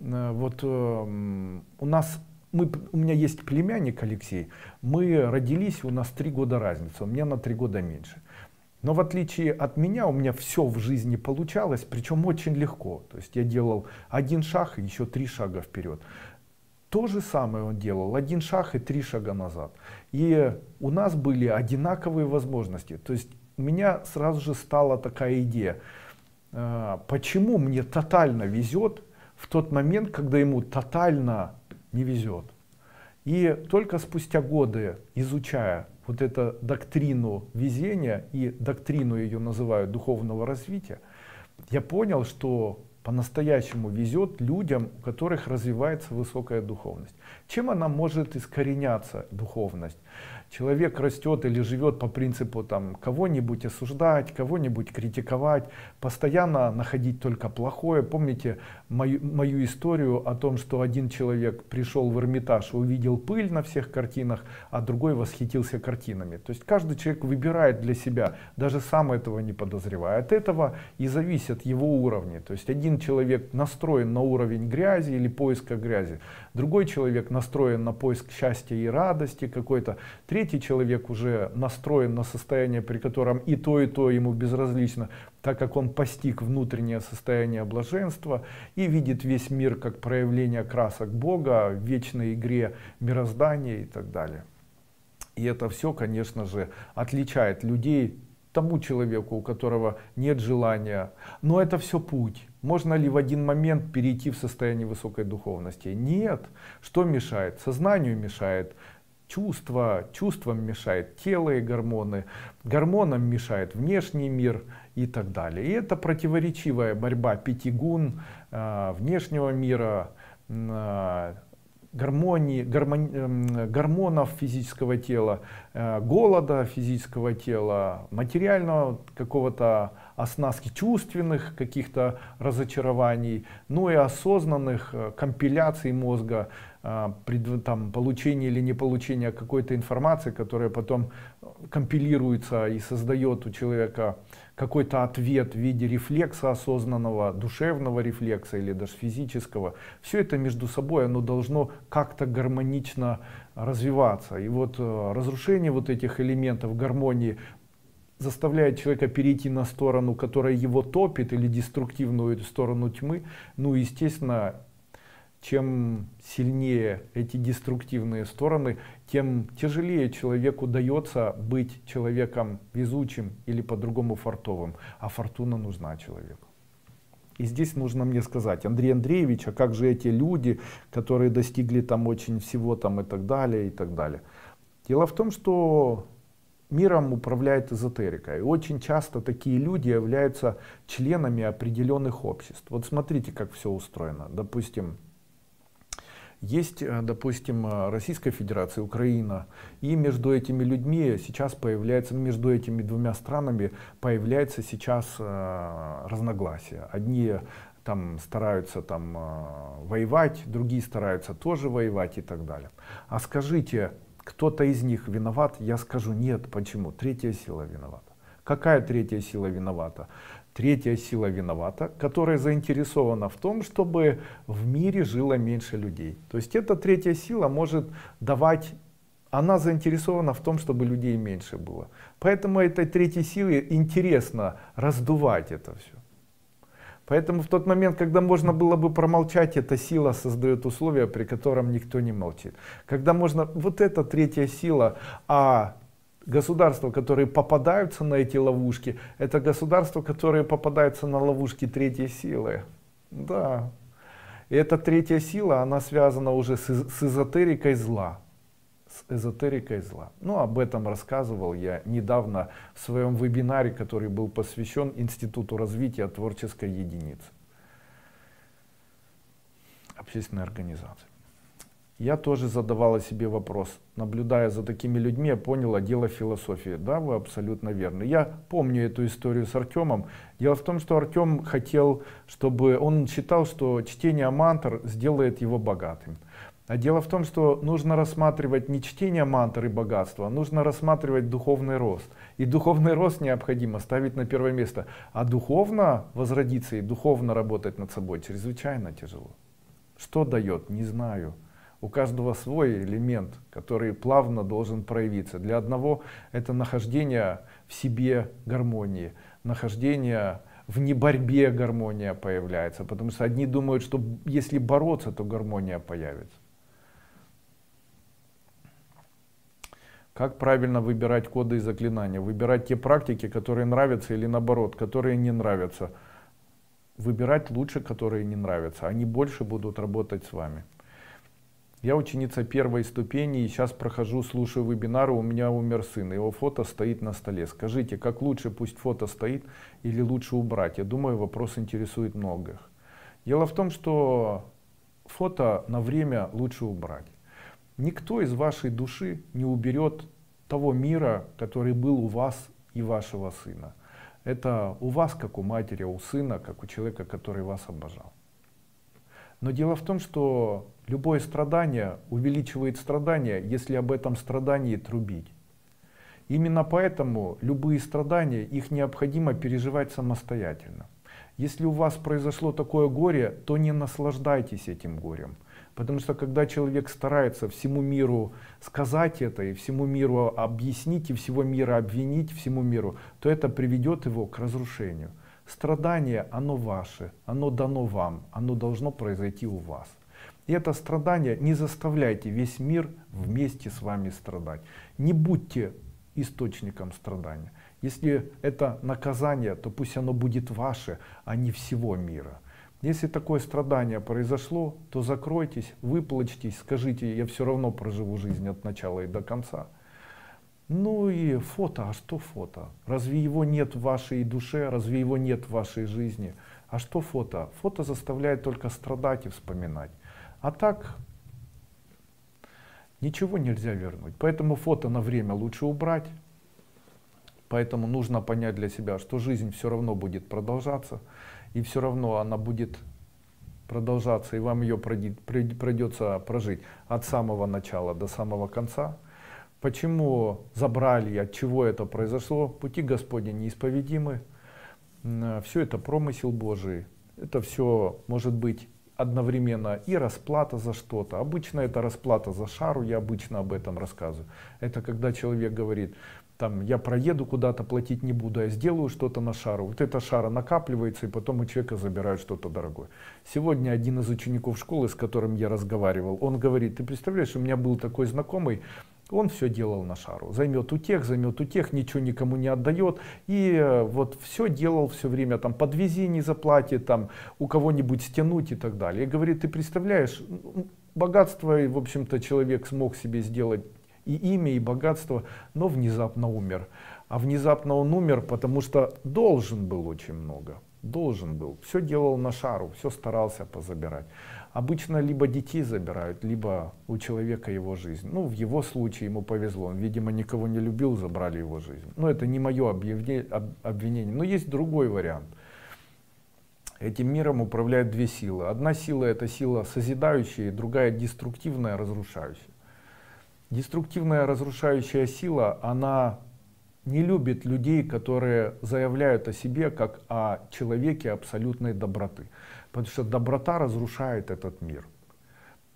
Э, вот э, у нас мы, у меня есть племянник Алексей, мы родились, у нас три года разница, у меня на три года меньше. Но в отличие от меня, у меня все в жизни получалось, причем очень легко. То есть я делал один шаг и еще три шага вперед. То же самое он делал, один шаг и три шага назад. И у нас были одинаковые возможности. То есть у меня сразу же стала такая идея, э, почему мне тотально везет, в тот момент, когда ему тотально не везет. И только спустя годы, изучая вот эту доктрину везения и доктрину ее называют духовного развития, я понял, что по-настоящему везет людям, у которых развивается высокая духовность. Чем она может искореняться, духовность? Человек растет или живет по принципу там кого-нибудь осуждать, кого-нибудь критиковать, постоянно находить только плохое. Помните мою, мою историю о том, что один человек пришел в Эрмитаж увидел пыль на всех картинах, а другой восхитился картинами. То есть каждый человек выбирает для себя, даже сам этого не подозревая. От этого и зависят его уровни. То есть один человек настроен на уровень грязи или поиска грязи, другой человек настроен на поиск счастья и радости какой-то, третий человек уже настроен на состояние, при котором и то, и то ему безразлично, так как он постиг внутреннее состояние блаженства и видит весь мир как проявление красок Бога в вечной игре мироздания и так далее. И это все, конечно же, отличает людей тому человеку, у которого нет желания. Но это все путь. Можно ли в один момент перейти в состояние высокой духовности? Нет. Что мешает? Сознанию мешает. Чувства, чувствам мешает тело и гормоны, гормонам мешает внешний мир и так далее. И это противоречивая борьба пяти гун, э, внешнего мира, э, гармонии, гармон, эм, гормонов физического тела, э, голода физического тела, материального какого-то оснастки чувственных каких-то разочарований, ну и осознанных э, компиляций мозга, э, там, получения или не получения какой-то информации, которая потом компилируется и создает у человека какой-то ответ в виде рефлекса осознанного, душевного рефлекса или даже физического. Все это между собой, оно должно как-то гармонично развиваться. И вот э, разрушение вот этих элементов гармонии заставляет человека перейти на сторону, которая его топит, или деструктивную сторону тьмы. Ну, естественно, чем сильнее эти деструктивные стороны, тем тяжелее человеку дается быть человеком везучим или по-другому фартовым. А фортуна нужна человеку. И здесь нужно мне сказать, Андрей Андреевич, а как же эти люди, которые достигли там очень всего там и так далее, и так далее. Дело в том, что миром управляет эзотерика. И очень часто такие люди являются членами определенных обществ. Вот смотрите, как все устроено. Допустим, Есть, э, допустим, э, Российская Федерация, Украина, и между этими людьми сейчас появляется, между этими двумя странами появляется сейчас э, разногласия. Одни там стараются там воевать, другие стараются тоже воевать и так далее. А скажите, кто-то из них виноват? Я скажу нет. Почему? Третья сила виновата. Какая третья сила виновата? Третья сила виновата, которая заинтересована в том, чтобы в мире жило меньше людей. То есть эта третья сила может давать, она заинтересована в том, чтобы людей меньше было. Поэтому этой третьей силе интересно раздувать это все. Поэтому в тот момент, когда можно было бы промолчать, эта сила создает условия, при котором никто не молчит. Когда можно, вот эта третья сила, а Государства, которые попадаются на эти ловушки, это государства, которые попадаются на ловушки третьей силы. Да. И эта третья сила, она связана уже с, с эзотерикой зла. С эзотерикой зла. Ну, об этом рассказывал я недавно в своем вебинаре, который был посвящен Институту развития творческой единицы. Общественной организации. Я тоже задавала себе вопрос, наблюдая за такими людьми, я поняла дело философии. Да, вы абсолютно верны. Я помню эту историю с Артемом. Дело в том, что Артем хотел, чтобы он считал, что чтение мантр сделает его богатым. А дело в том, что нужно рассматривать не чтение мантр и богатства, нужно рассматривать духовный рост. И духовный рост необходимо ставить на первое место. А духовно возродиться и духовно работать над собой чрезвычайно тяжело. Что дает, не знаю. У каждого свой элемент, который плавно должен проявиться. Для одного это нахождение в себе гармонии, нахождение в неборьбе гармония появляется. Потому что одни думают, что если бороться, то гармония появится. Как правильно выбирать коды и заклинания? Выбирать те практики, которые нравятся или наоборот, которые не нравятся. Выбирать лучше, которые не нравятся. Они больше будут работать с вами. Я ученица первой ступени и сейчас прохожу, слушаю вебинары, у меня умер сын, его фото стоит на столе. Скажите, как лучше, пусть фото стоит или лучше убрать? Я думаю, вопрос интересует многих. Дело в том, что фото на время лучше убрать. Никто из вашей души не уберет того мира, который был у вас и вашего сына. Это у вас, как у матери, а у сына, как у человека, который вас обожал. Но дело в том, что любое страдание увеличивает страдания, если об этом страдании трубить. Именно поэтому любые страдания, их необходимо переживать самостоятельно. Если у вас произошло такое горе, то не наслаждайтесь этим горем. Потому что когда человек старается всему миру сказать это, и всему миру объяснить, и всего мира обвинить всему миру, то это приведет его к разрушению. Страдание, оно ваше, оно дано вам, оно должно произойти у вас. И это страдание не заставляйте весь мир вместе с вами страдать. Не будьте источником страдания. Если это наказание, то пусть оно будет ваше, а не всего мира. Если такое страдание произошло, то закройтесь, выплачьтесь, скажите, я все равно проживу жизнь от начала и до конца. Ну и фото, а что фото? Разве его нет в вашей душе, разве его нет в вашей жизни? А что фото? Фото заставляет только страдать и вспоминать. А так ничего нельзя вернуть. Поэтому фото на время лучше убрать. Поэтому нужно понять для себя, что жизнь все равно будет продолжаться. И все равно она будет продолжаться, и вам ее придется прожить от самого начала до самого конца. Почему забрали, от чего это произошло? Пути Господни неисповедимы. Все это промысел Божий. Это все может быть одновременно и расплата за что-то. Обычно это расплата за шару, я обычно об этом рассказываю. Это когда человек говорит, там, я проеду куда-то, платить не буду, я сделаю что-то на шару. Вот эта шара накапливается, и потом у человека забирают что-то дорогое. Сегодня один из учеников школы, с которым я разговаривал, он говорит, ты представляешь, у меня был такой знакомый, он все делал на шару. Займет у тех, займет у тех, ничего никому не отдает. И э, вот все делал все время, там, подвези не заплатит, там, у кого-нибудь стянуть и так далее. И говорит, ты представляешь, богатство, в общем-то, человек смог себе сделать и имя, и богатство, но внезапно умер. А внезапно он умер, потому что должен был очень много. Должен был. Все делал на шару, все старался позабирать. Обычно либо детей забирают, либо у человека его жизнь. Ну, в его случае ему повезло. Он, видимо, никого не любил, забрали его жизнь. Но это не мое обвинение. Но есть другой вариант. Этим миром управляют две силы. Одна сила это сила созидающая, другая деструктивная, разрушающая. Деструктивная разрушающая сила, она не любит людей, которые заявляют о себе как о человеке абсолютной доброты. Потому что доброта разрушает этот мир.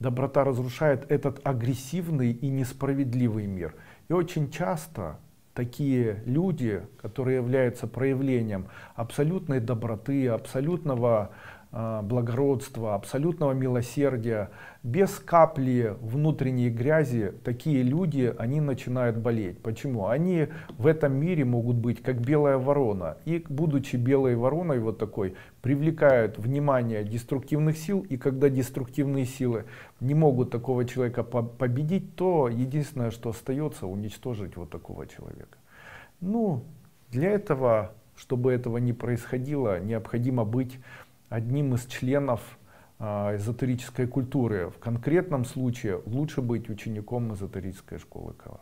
Доброта разрушает этот агрессивный и несправедливый мир. И очень часто такие люди, которые являются проявлением абсолютной доброты, абсолютного благородства, абсолютного милосердия, без капли внутренней грязи, такие люди, они начинают болеть. Почему? Они в этом мире могут быть как белая ворона. И будучи белой вороной вот такой, привлекают внимание деструктивных сил. И когда деструктивные силы не могут такого человека победить, то единственное, что остается, уничтожить вот такого человека. Ну, для этого, чтобы этого не происходило, необходимо быть одним из членов э, эзотерической культуры. В конкретном случае лучше быть учеником эзотерической школы Кавас.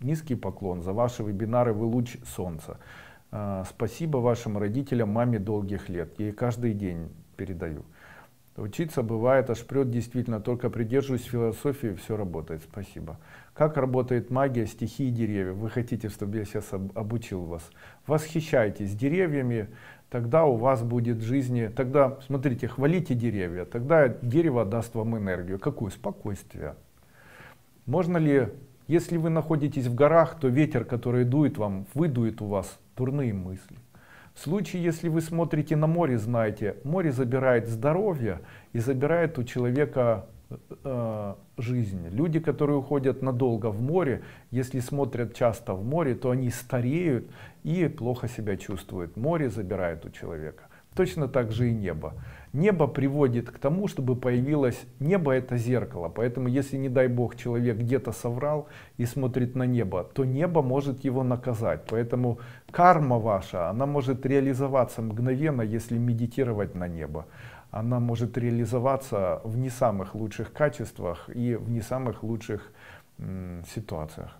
Низкий поклон за ваши вебинары «Вы луч солнца». Э, спасибо вашим родителям, маме долгих лет. Ей каждый день передаю. Учиться бывает, аж прет действительно, только придерживаюсь философии, все работает. Спасибо. Как работает магия стихии деревьев? Вы хотите, чтобы я сейчас обучил вас? Восхищайтесь деревьями, тогда у вас будет жизни, тогда, смотрите, хвалите деревья, тогда дерево даст вам энергию. Какую? Спокойствие. Можно ли, если вы находитесь в горах, то ветер, который дует вам, выдует у вас дурные мысли. В случае, если вы смотрите на море, знаете, море забирает здоровье и забирает у человека э, жизнь. Люди, которые уходят надолго в море, если смотрят часто в море, то они стареют и плохо себя чувствуют. Море забирает у человека. Точно так же и небо. Небо приводит к тому, чтобы появилось... Небо это зеркало, поэтому если, не дай бог, человек где-то соврал и смотрит на небо, то небо может его наказать. Поэтому карма ваша, она может реализоваться мгновенно, если медитировать на небо. Она может реализоваться в не самых лучших качествах и в не самых лучших ситуациях.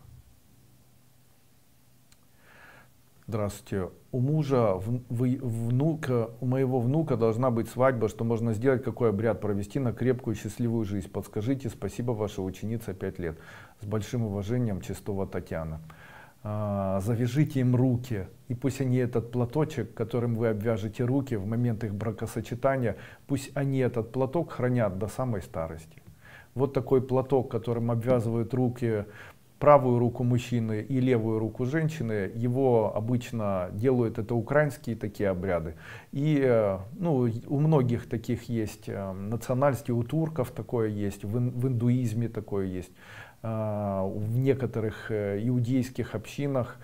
Здравствуйте. У мужа, внука, у моего внука должна быть свадьба. Что можно сделать? Какой обряд провести на крепкую счастливую жизнь? Подскажите. Спасибо, ваша ученица, 5 лет. С большим уважением, Чистова Татьяна. А, завяжите им руки. И пусть они этот платочек, которым вы обвяжете руки в момент их бракосочетания, пусть они этот платок хранят до самой старости. Вот такой платок, которым обвязывают руки правую руку мужчины и левую руку женщины, его обычно делают, это украинские такие обряды. И э, ну, у многих таких есть э, национальностей, у турков такое есть, в, индуизме такое есть, в некоторых иудейских общинах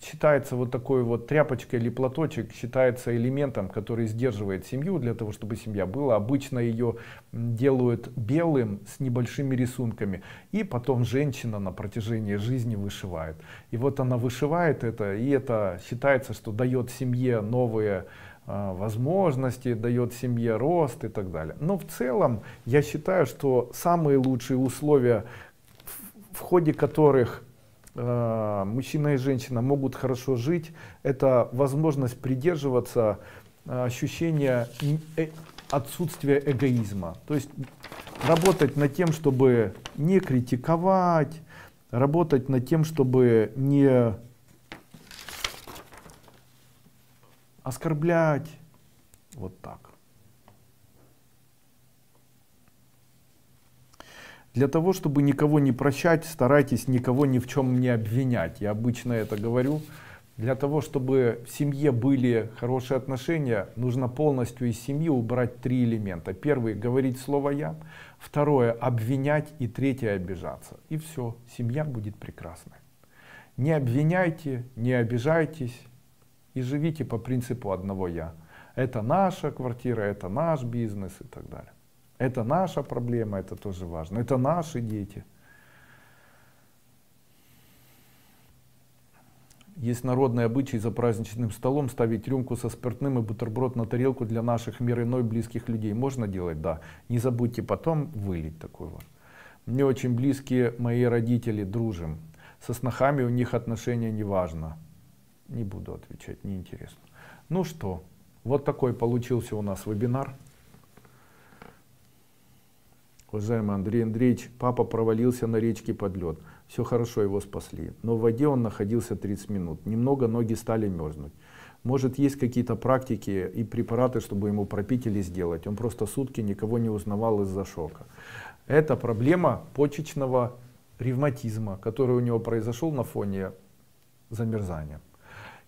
считается вот такой вот тряпочка или платочек считается элементом, который сдерживает семью для того, чтобы семья была. Обычно ее делают белым с небольшими рисунками. И потом женщина на протяжении жизни вышивает. И вот она вышивает это, и это считается, что дает семье новые э, возможности, дает семье рост и так далее. Но в целом я считаю, что самые лучшие условия, в ходе которых Э, мужчина и женщина могут хорошо жить, это возможность придерживаться э, ощущения э, отсутствия эгоизма. То есть работать над тем, чтобы не критиковать, работать над тем, чтобы не оскорблять. Вот так. Для того, чтобы никого не прощать, старайтесь никого ни в чем не обвинять. Я обычно это говорю. Для того, чтобы в семье были хорошие отношения, нужно полностью из семьи убрать три элемента. Первый — говорить слово «я». Второе — обвинять. И третье — обижаться. И все, семья будет прекрасной. Не обвиняйте, не обижайтесь и живите по принципу одного «я». Это наша квартира, это наш бизнес и так далее. Это наша проблема, это тоже важно. Это наши дети. Есть народный обычай за праздничным столом ставить рюмку со спиртным и бутерброд на тарелку для наших мир иной близких людей. Можно делать? Да. Не забудьте потом вылить такой вот. Мне очень близкие мои родители, дружим. Со снохами у них отношения не важно. Не буду отвечать, неинтересно. Ну что, вот такой получился у нас вебинар. Уважаемый Андрей Андреевич, папа провалился на речке под лед. Все хорошо, его спасли. Но в воде он находился 30 минут. Немного ноги стали мерзнуть. Может есть какие-то практики и препараты, чтобы ему пропить или сделать. Он просто сутки никого не узнавал из-за шока. Это проблема почечного ревматизма, который у него произошел на фоне замерзания.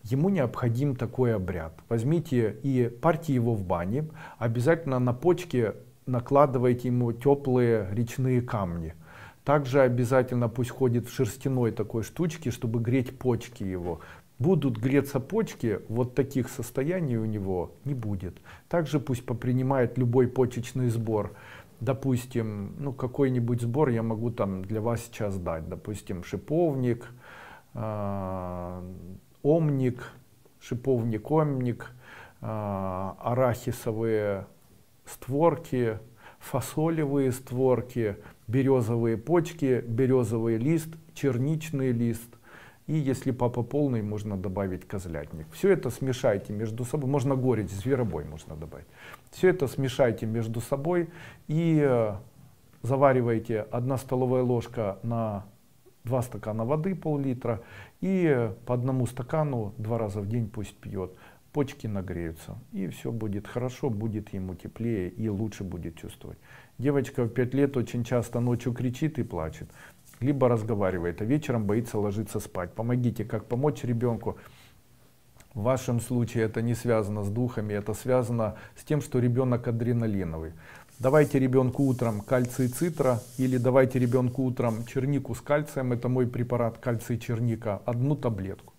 Ему необходим такой обряд. Возьмите и парьте его в бане. Обязательно на почки накладывайте ему теплые речные камни. Также обязательно пусть ходит в шерстяной такой штучке, чтобы греть почки его. Будут греться почки, вот таких состояний у него не будет. Также пусть попринимает любой почечный сбор. Допустим, ну какой-нибудь сбор я могу там для вас сейчас дать. Допустим, шиповник, э, омник, шиповник, омник, э, арахисовые створки, фасолевые створки, березовые почки, березовый лист, черничный лист. И если папа полный, можно добавить козлятник. Все это смешайте между собой. Можно горечь, зверобой можно добавить. Все это смешайте между собой и э, заваривайте 1 столовая ложка на 2 стакана воды, пол-литра. И по одному стакану два раза в день пусть пьет почки нагреются, и все будет хорошо, будет ему теплее и лучше будет чувствовать. Девочка в 5 лет очень часто ночью кричит и плачет, либо разговаривает, а вечером боится ложиться спать. Помогите, как помочь ребенку. В вашем случае это не связано с духами, это связано с тем, что ребенок адреналиновый. Давайте ребенку утром кальций цитра или давайте ребенку утром чернику с кальцием, это мой препарат кальций черника, одну таблетку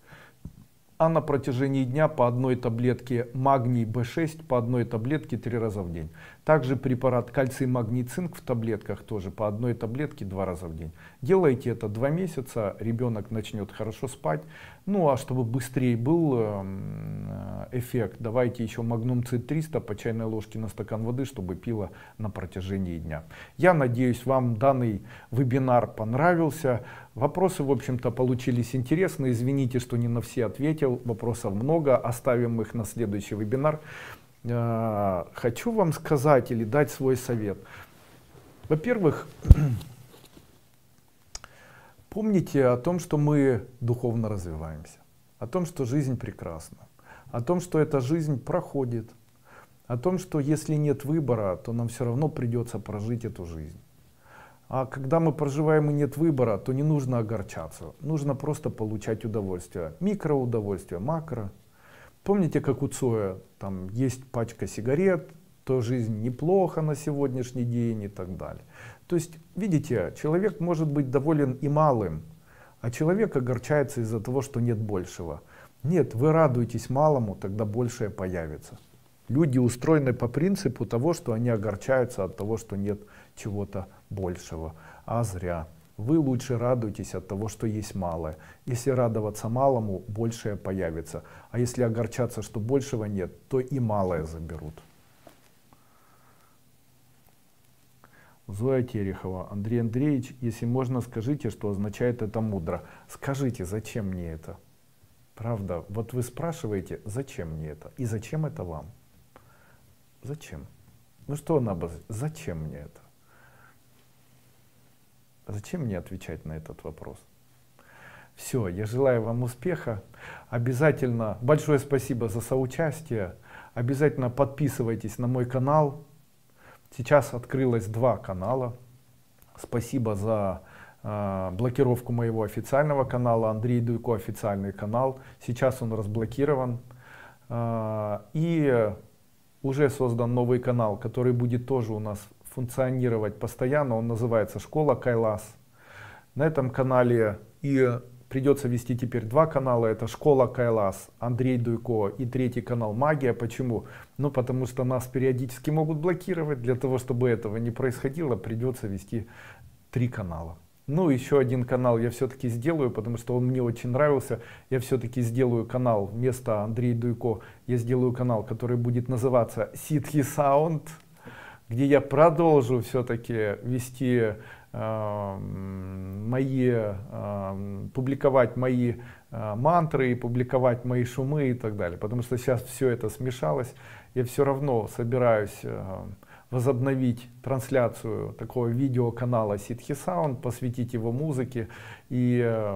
а на протяжении дня по одной таблетке магний B6 по одной таблетке три раза в день. Также препарат кальций, магний, цинк в таблетках тоже по одной таблетке два раза в день. Делайте это два месяца, ребенок начнет хорошо спать. Ну а чтобы быстрее был эм, э, эффект, давайте еще магнум цит 300 по чайной ложке на стакан воды, чтобы пила на протяжении дня. Я надеюсь, вам данный вебинар понравился. Вопросы, в общем-то, получились интересные. Извините, что не на все ответил. Вопросов много. Оставим их на следующий вебинар. Э, хочу вам сказать или дать свой совет. Во-первых, [CLEARS THROAT] помните о том, что мы духовно развиваемся, о том, что жизнь прекрасна, о том, что эта жизнь проходит, о том, что если нет выбора, то нам все равно придется прожить эту жизнь. А когда мы проживаем и нет выбора, то не нужно огорчаться. Нужно просто получать удовольствие. Микроудовольствие, макро. Помните, как у Цоя, там есть пачка сигарет, то жизнь неплохо на сегодняшний день и так далее. То есть, видите, человек может быть доволен и малым, а человек огорчается из-за того, что нет большего. Нет, вы радуетесь малому, тогда большее появится. Люди устроены по принципу того, что они огорчаются от того, что нет чего-то большего. А зря. Вы лучше радуйтесь от того, что есть малое. Если радоваться малому, большее появится. А если огорчаться, что большего нет, то и малое заберут. Зоя Терехова. Андрей Андреевич, если можно, скажите, что означает это мудро. Скажите, зачем мне это? Правда, вот вы спрашиваете, зачем мне это? И зачем это вам? Зачем? Ну что она Зачем мне это? Зачем мне отвечать на этот вопрос? Все, я желаю вам успеха. Обязательно, большое спасибо за соучастие. Обязательно подписывайтесь на мой канал. Сейчас открылось два канала. Спасибо за э, блокировку моего официального канала. Андрей Дуйко официальный канал. Сейчас он разблокирован. Э, и уже создан новый канал, который будет тоже у нас функционировать постоянно. Он называется «Школа Кайлас». На этом канале и придется вести теперь два канала. Это «Школа Кайлас», Андрей Дуйко и третий канал «Магия». Почему? Ну, потому что нас периодически могут блокировать. Для того, чтобы этого не происходило, придется вести три канала. Ну, еще один канал я все-таки сделаю, потому что он мне очень нравился. Я все-таки сделаю канал вместо Андрея Дуйко. Я сделаю канал, который будет называться Ситхи Sound, где я продолжу все-таки вести мои, публиковать мои э, мантры, публиковать мои шумы и так далее. Потому что сейчас все это смешалось. Я все равно собираюсь возобновить трансляцию такого видеоканала Ситхи Sound, посвятить его музыке и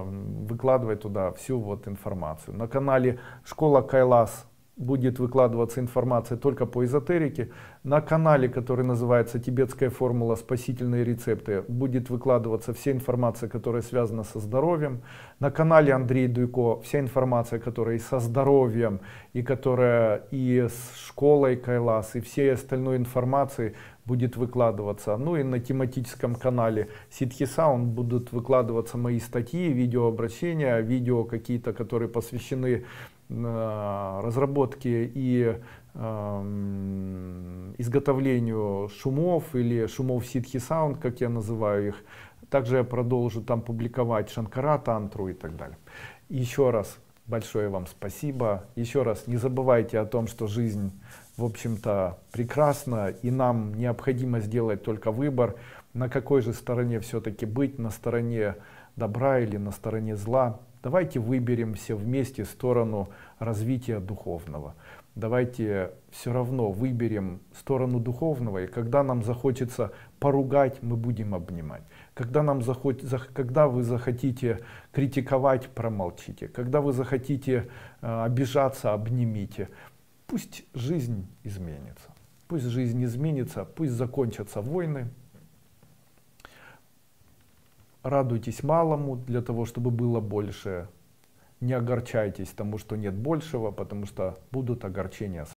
выкладывать туда всю вот информацию. На канале Школа Кайлас будет выкладываться информация только по эзотерике. На канале, который называется «Тибетская формула. Спасительные рецепты» будет выкладываться вся информация, которая связана со здоровьем. На канале Андрей Дуйко вся информация, которая и со здоровьем, и которая и с школой Кайлас, и всей остальной информации будет выкладываться. Ну и на тематическом канале Ситхи Саунд будут выкладываться мои статьи, видеообращения, видео какие-то, которые посвящены разработке и э, изготовлению шумов или шумов ситхи саунд, как я называю их. Также я продолжу там публиковать Шанкара, Тантру и так далее. Еще раз большое вам спасибо. Еще раз не забывайте о том, что жизнь, в общем-то, прекрасна, и нам необходимо сделать только выбор, на какой же стороне все-таки быть, на стороне добра или на стороне зла. Давайте выберем все вместе сторону развития духовного. Давайте все равно выберем сторону духовного, и когда нам захочется поругать, мы будем обнимать. Когда, нам захот... когда вы захотите критиковать, промолчите. Когда вы захотите э, обижаться, обнимите. Пусть жизнь изменится. Пусть жизнь изменится, пусть закончатся войны, радуйтесь малому для того, чтобы было больше. Не огорчайтесь тому, что нет большего, потому что будут огорчения.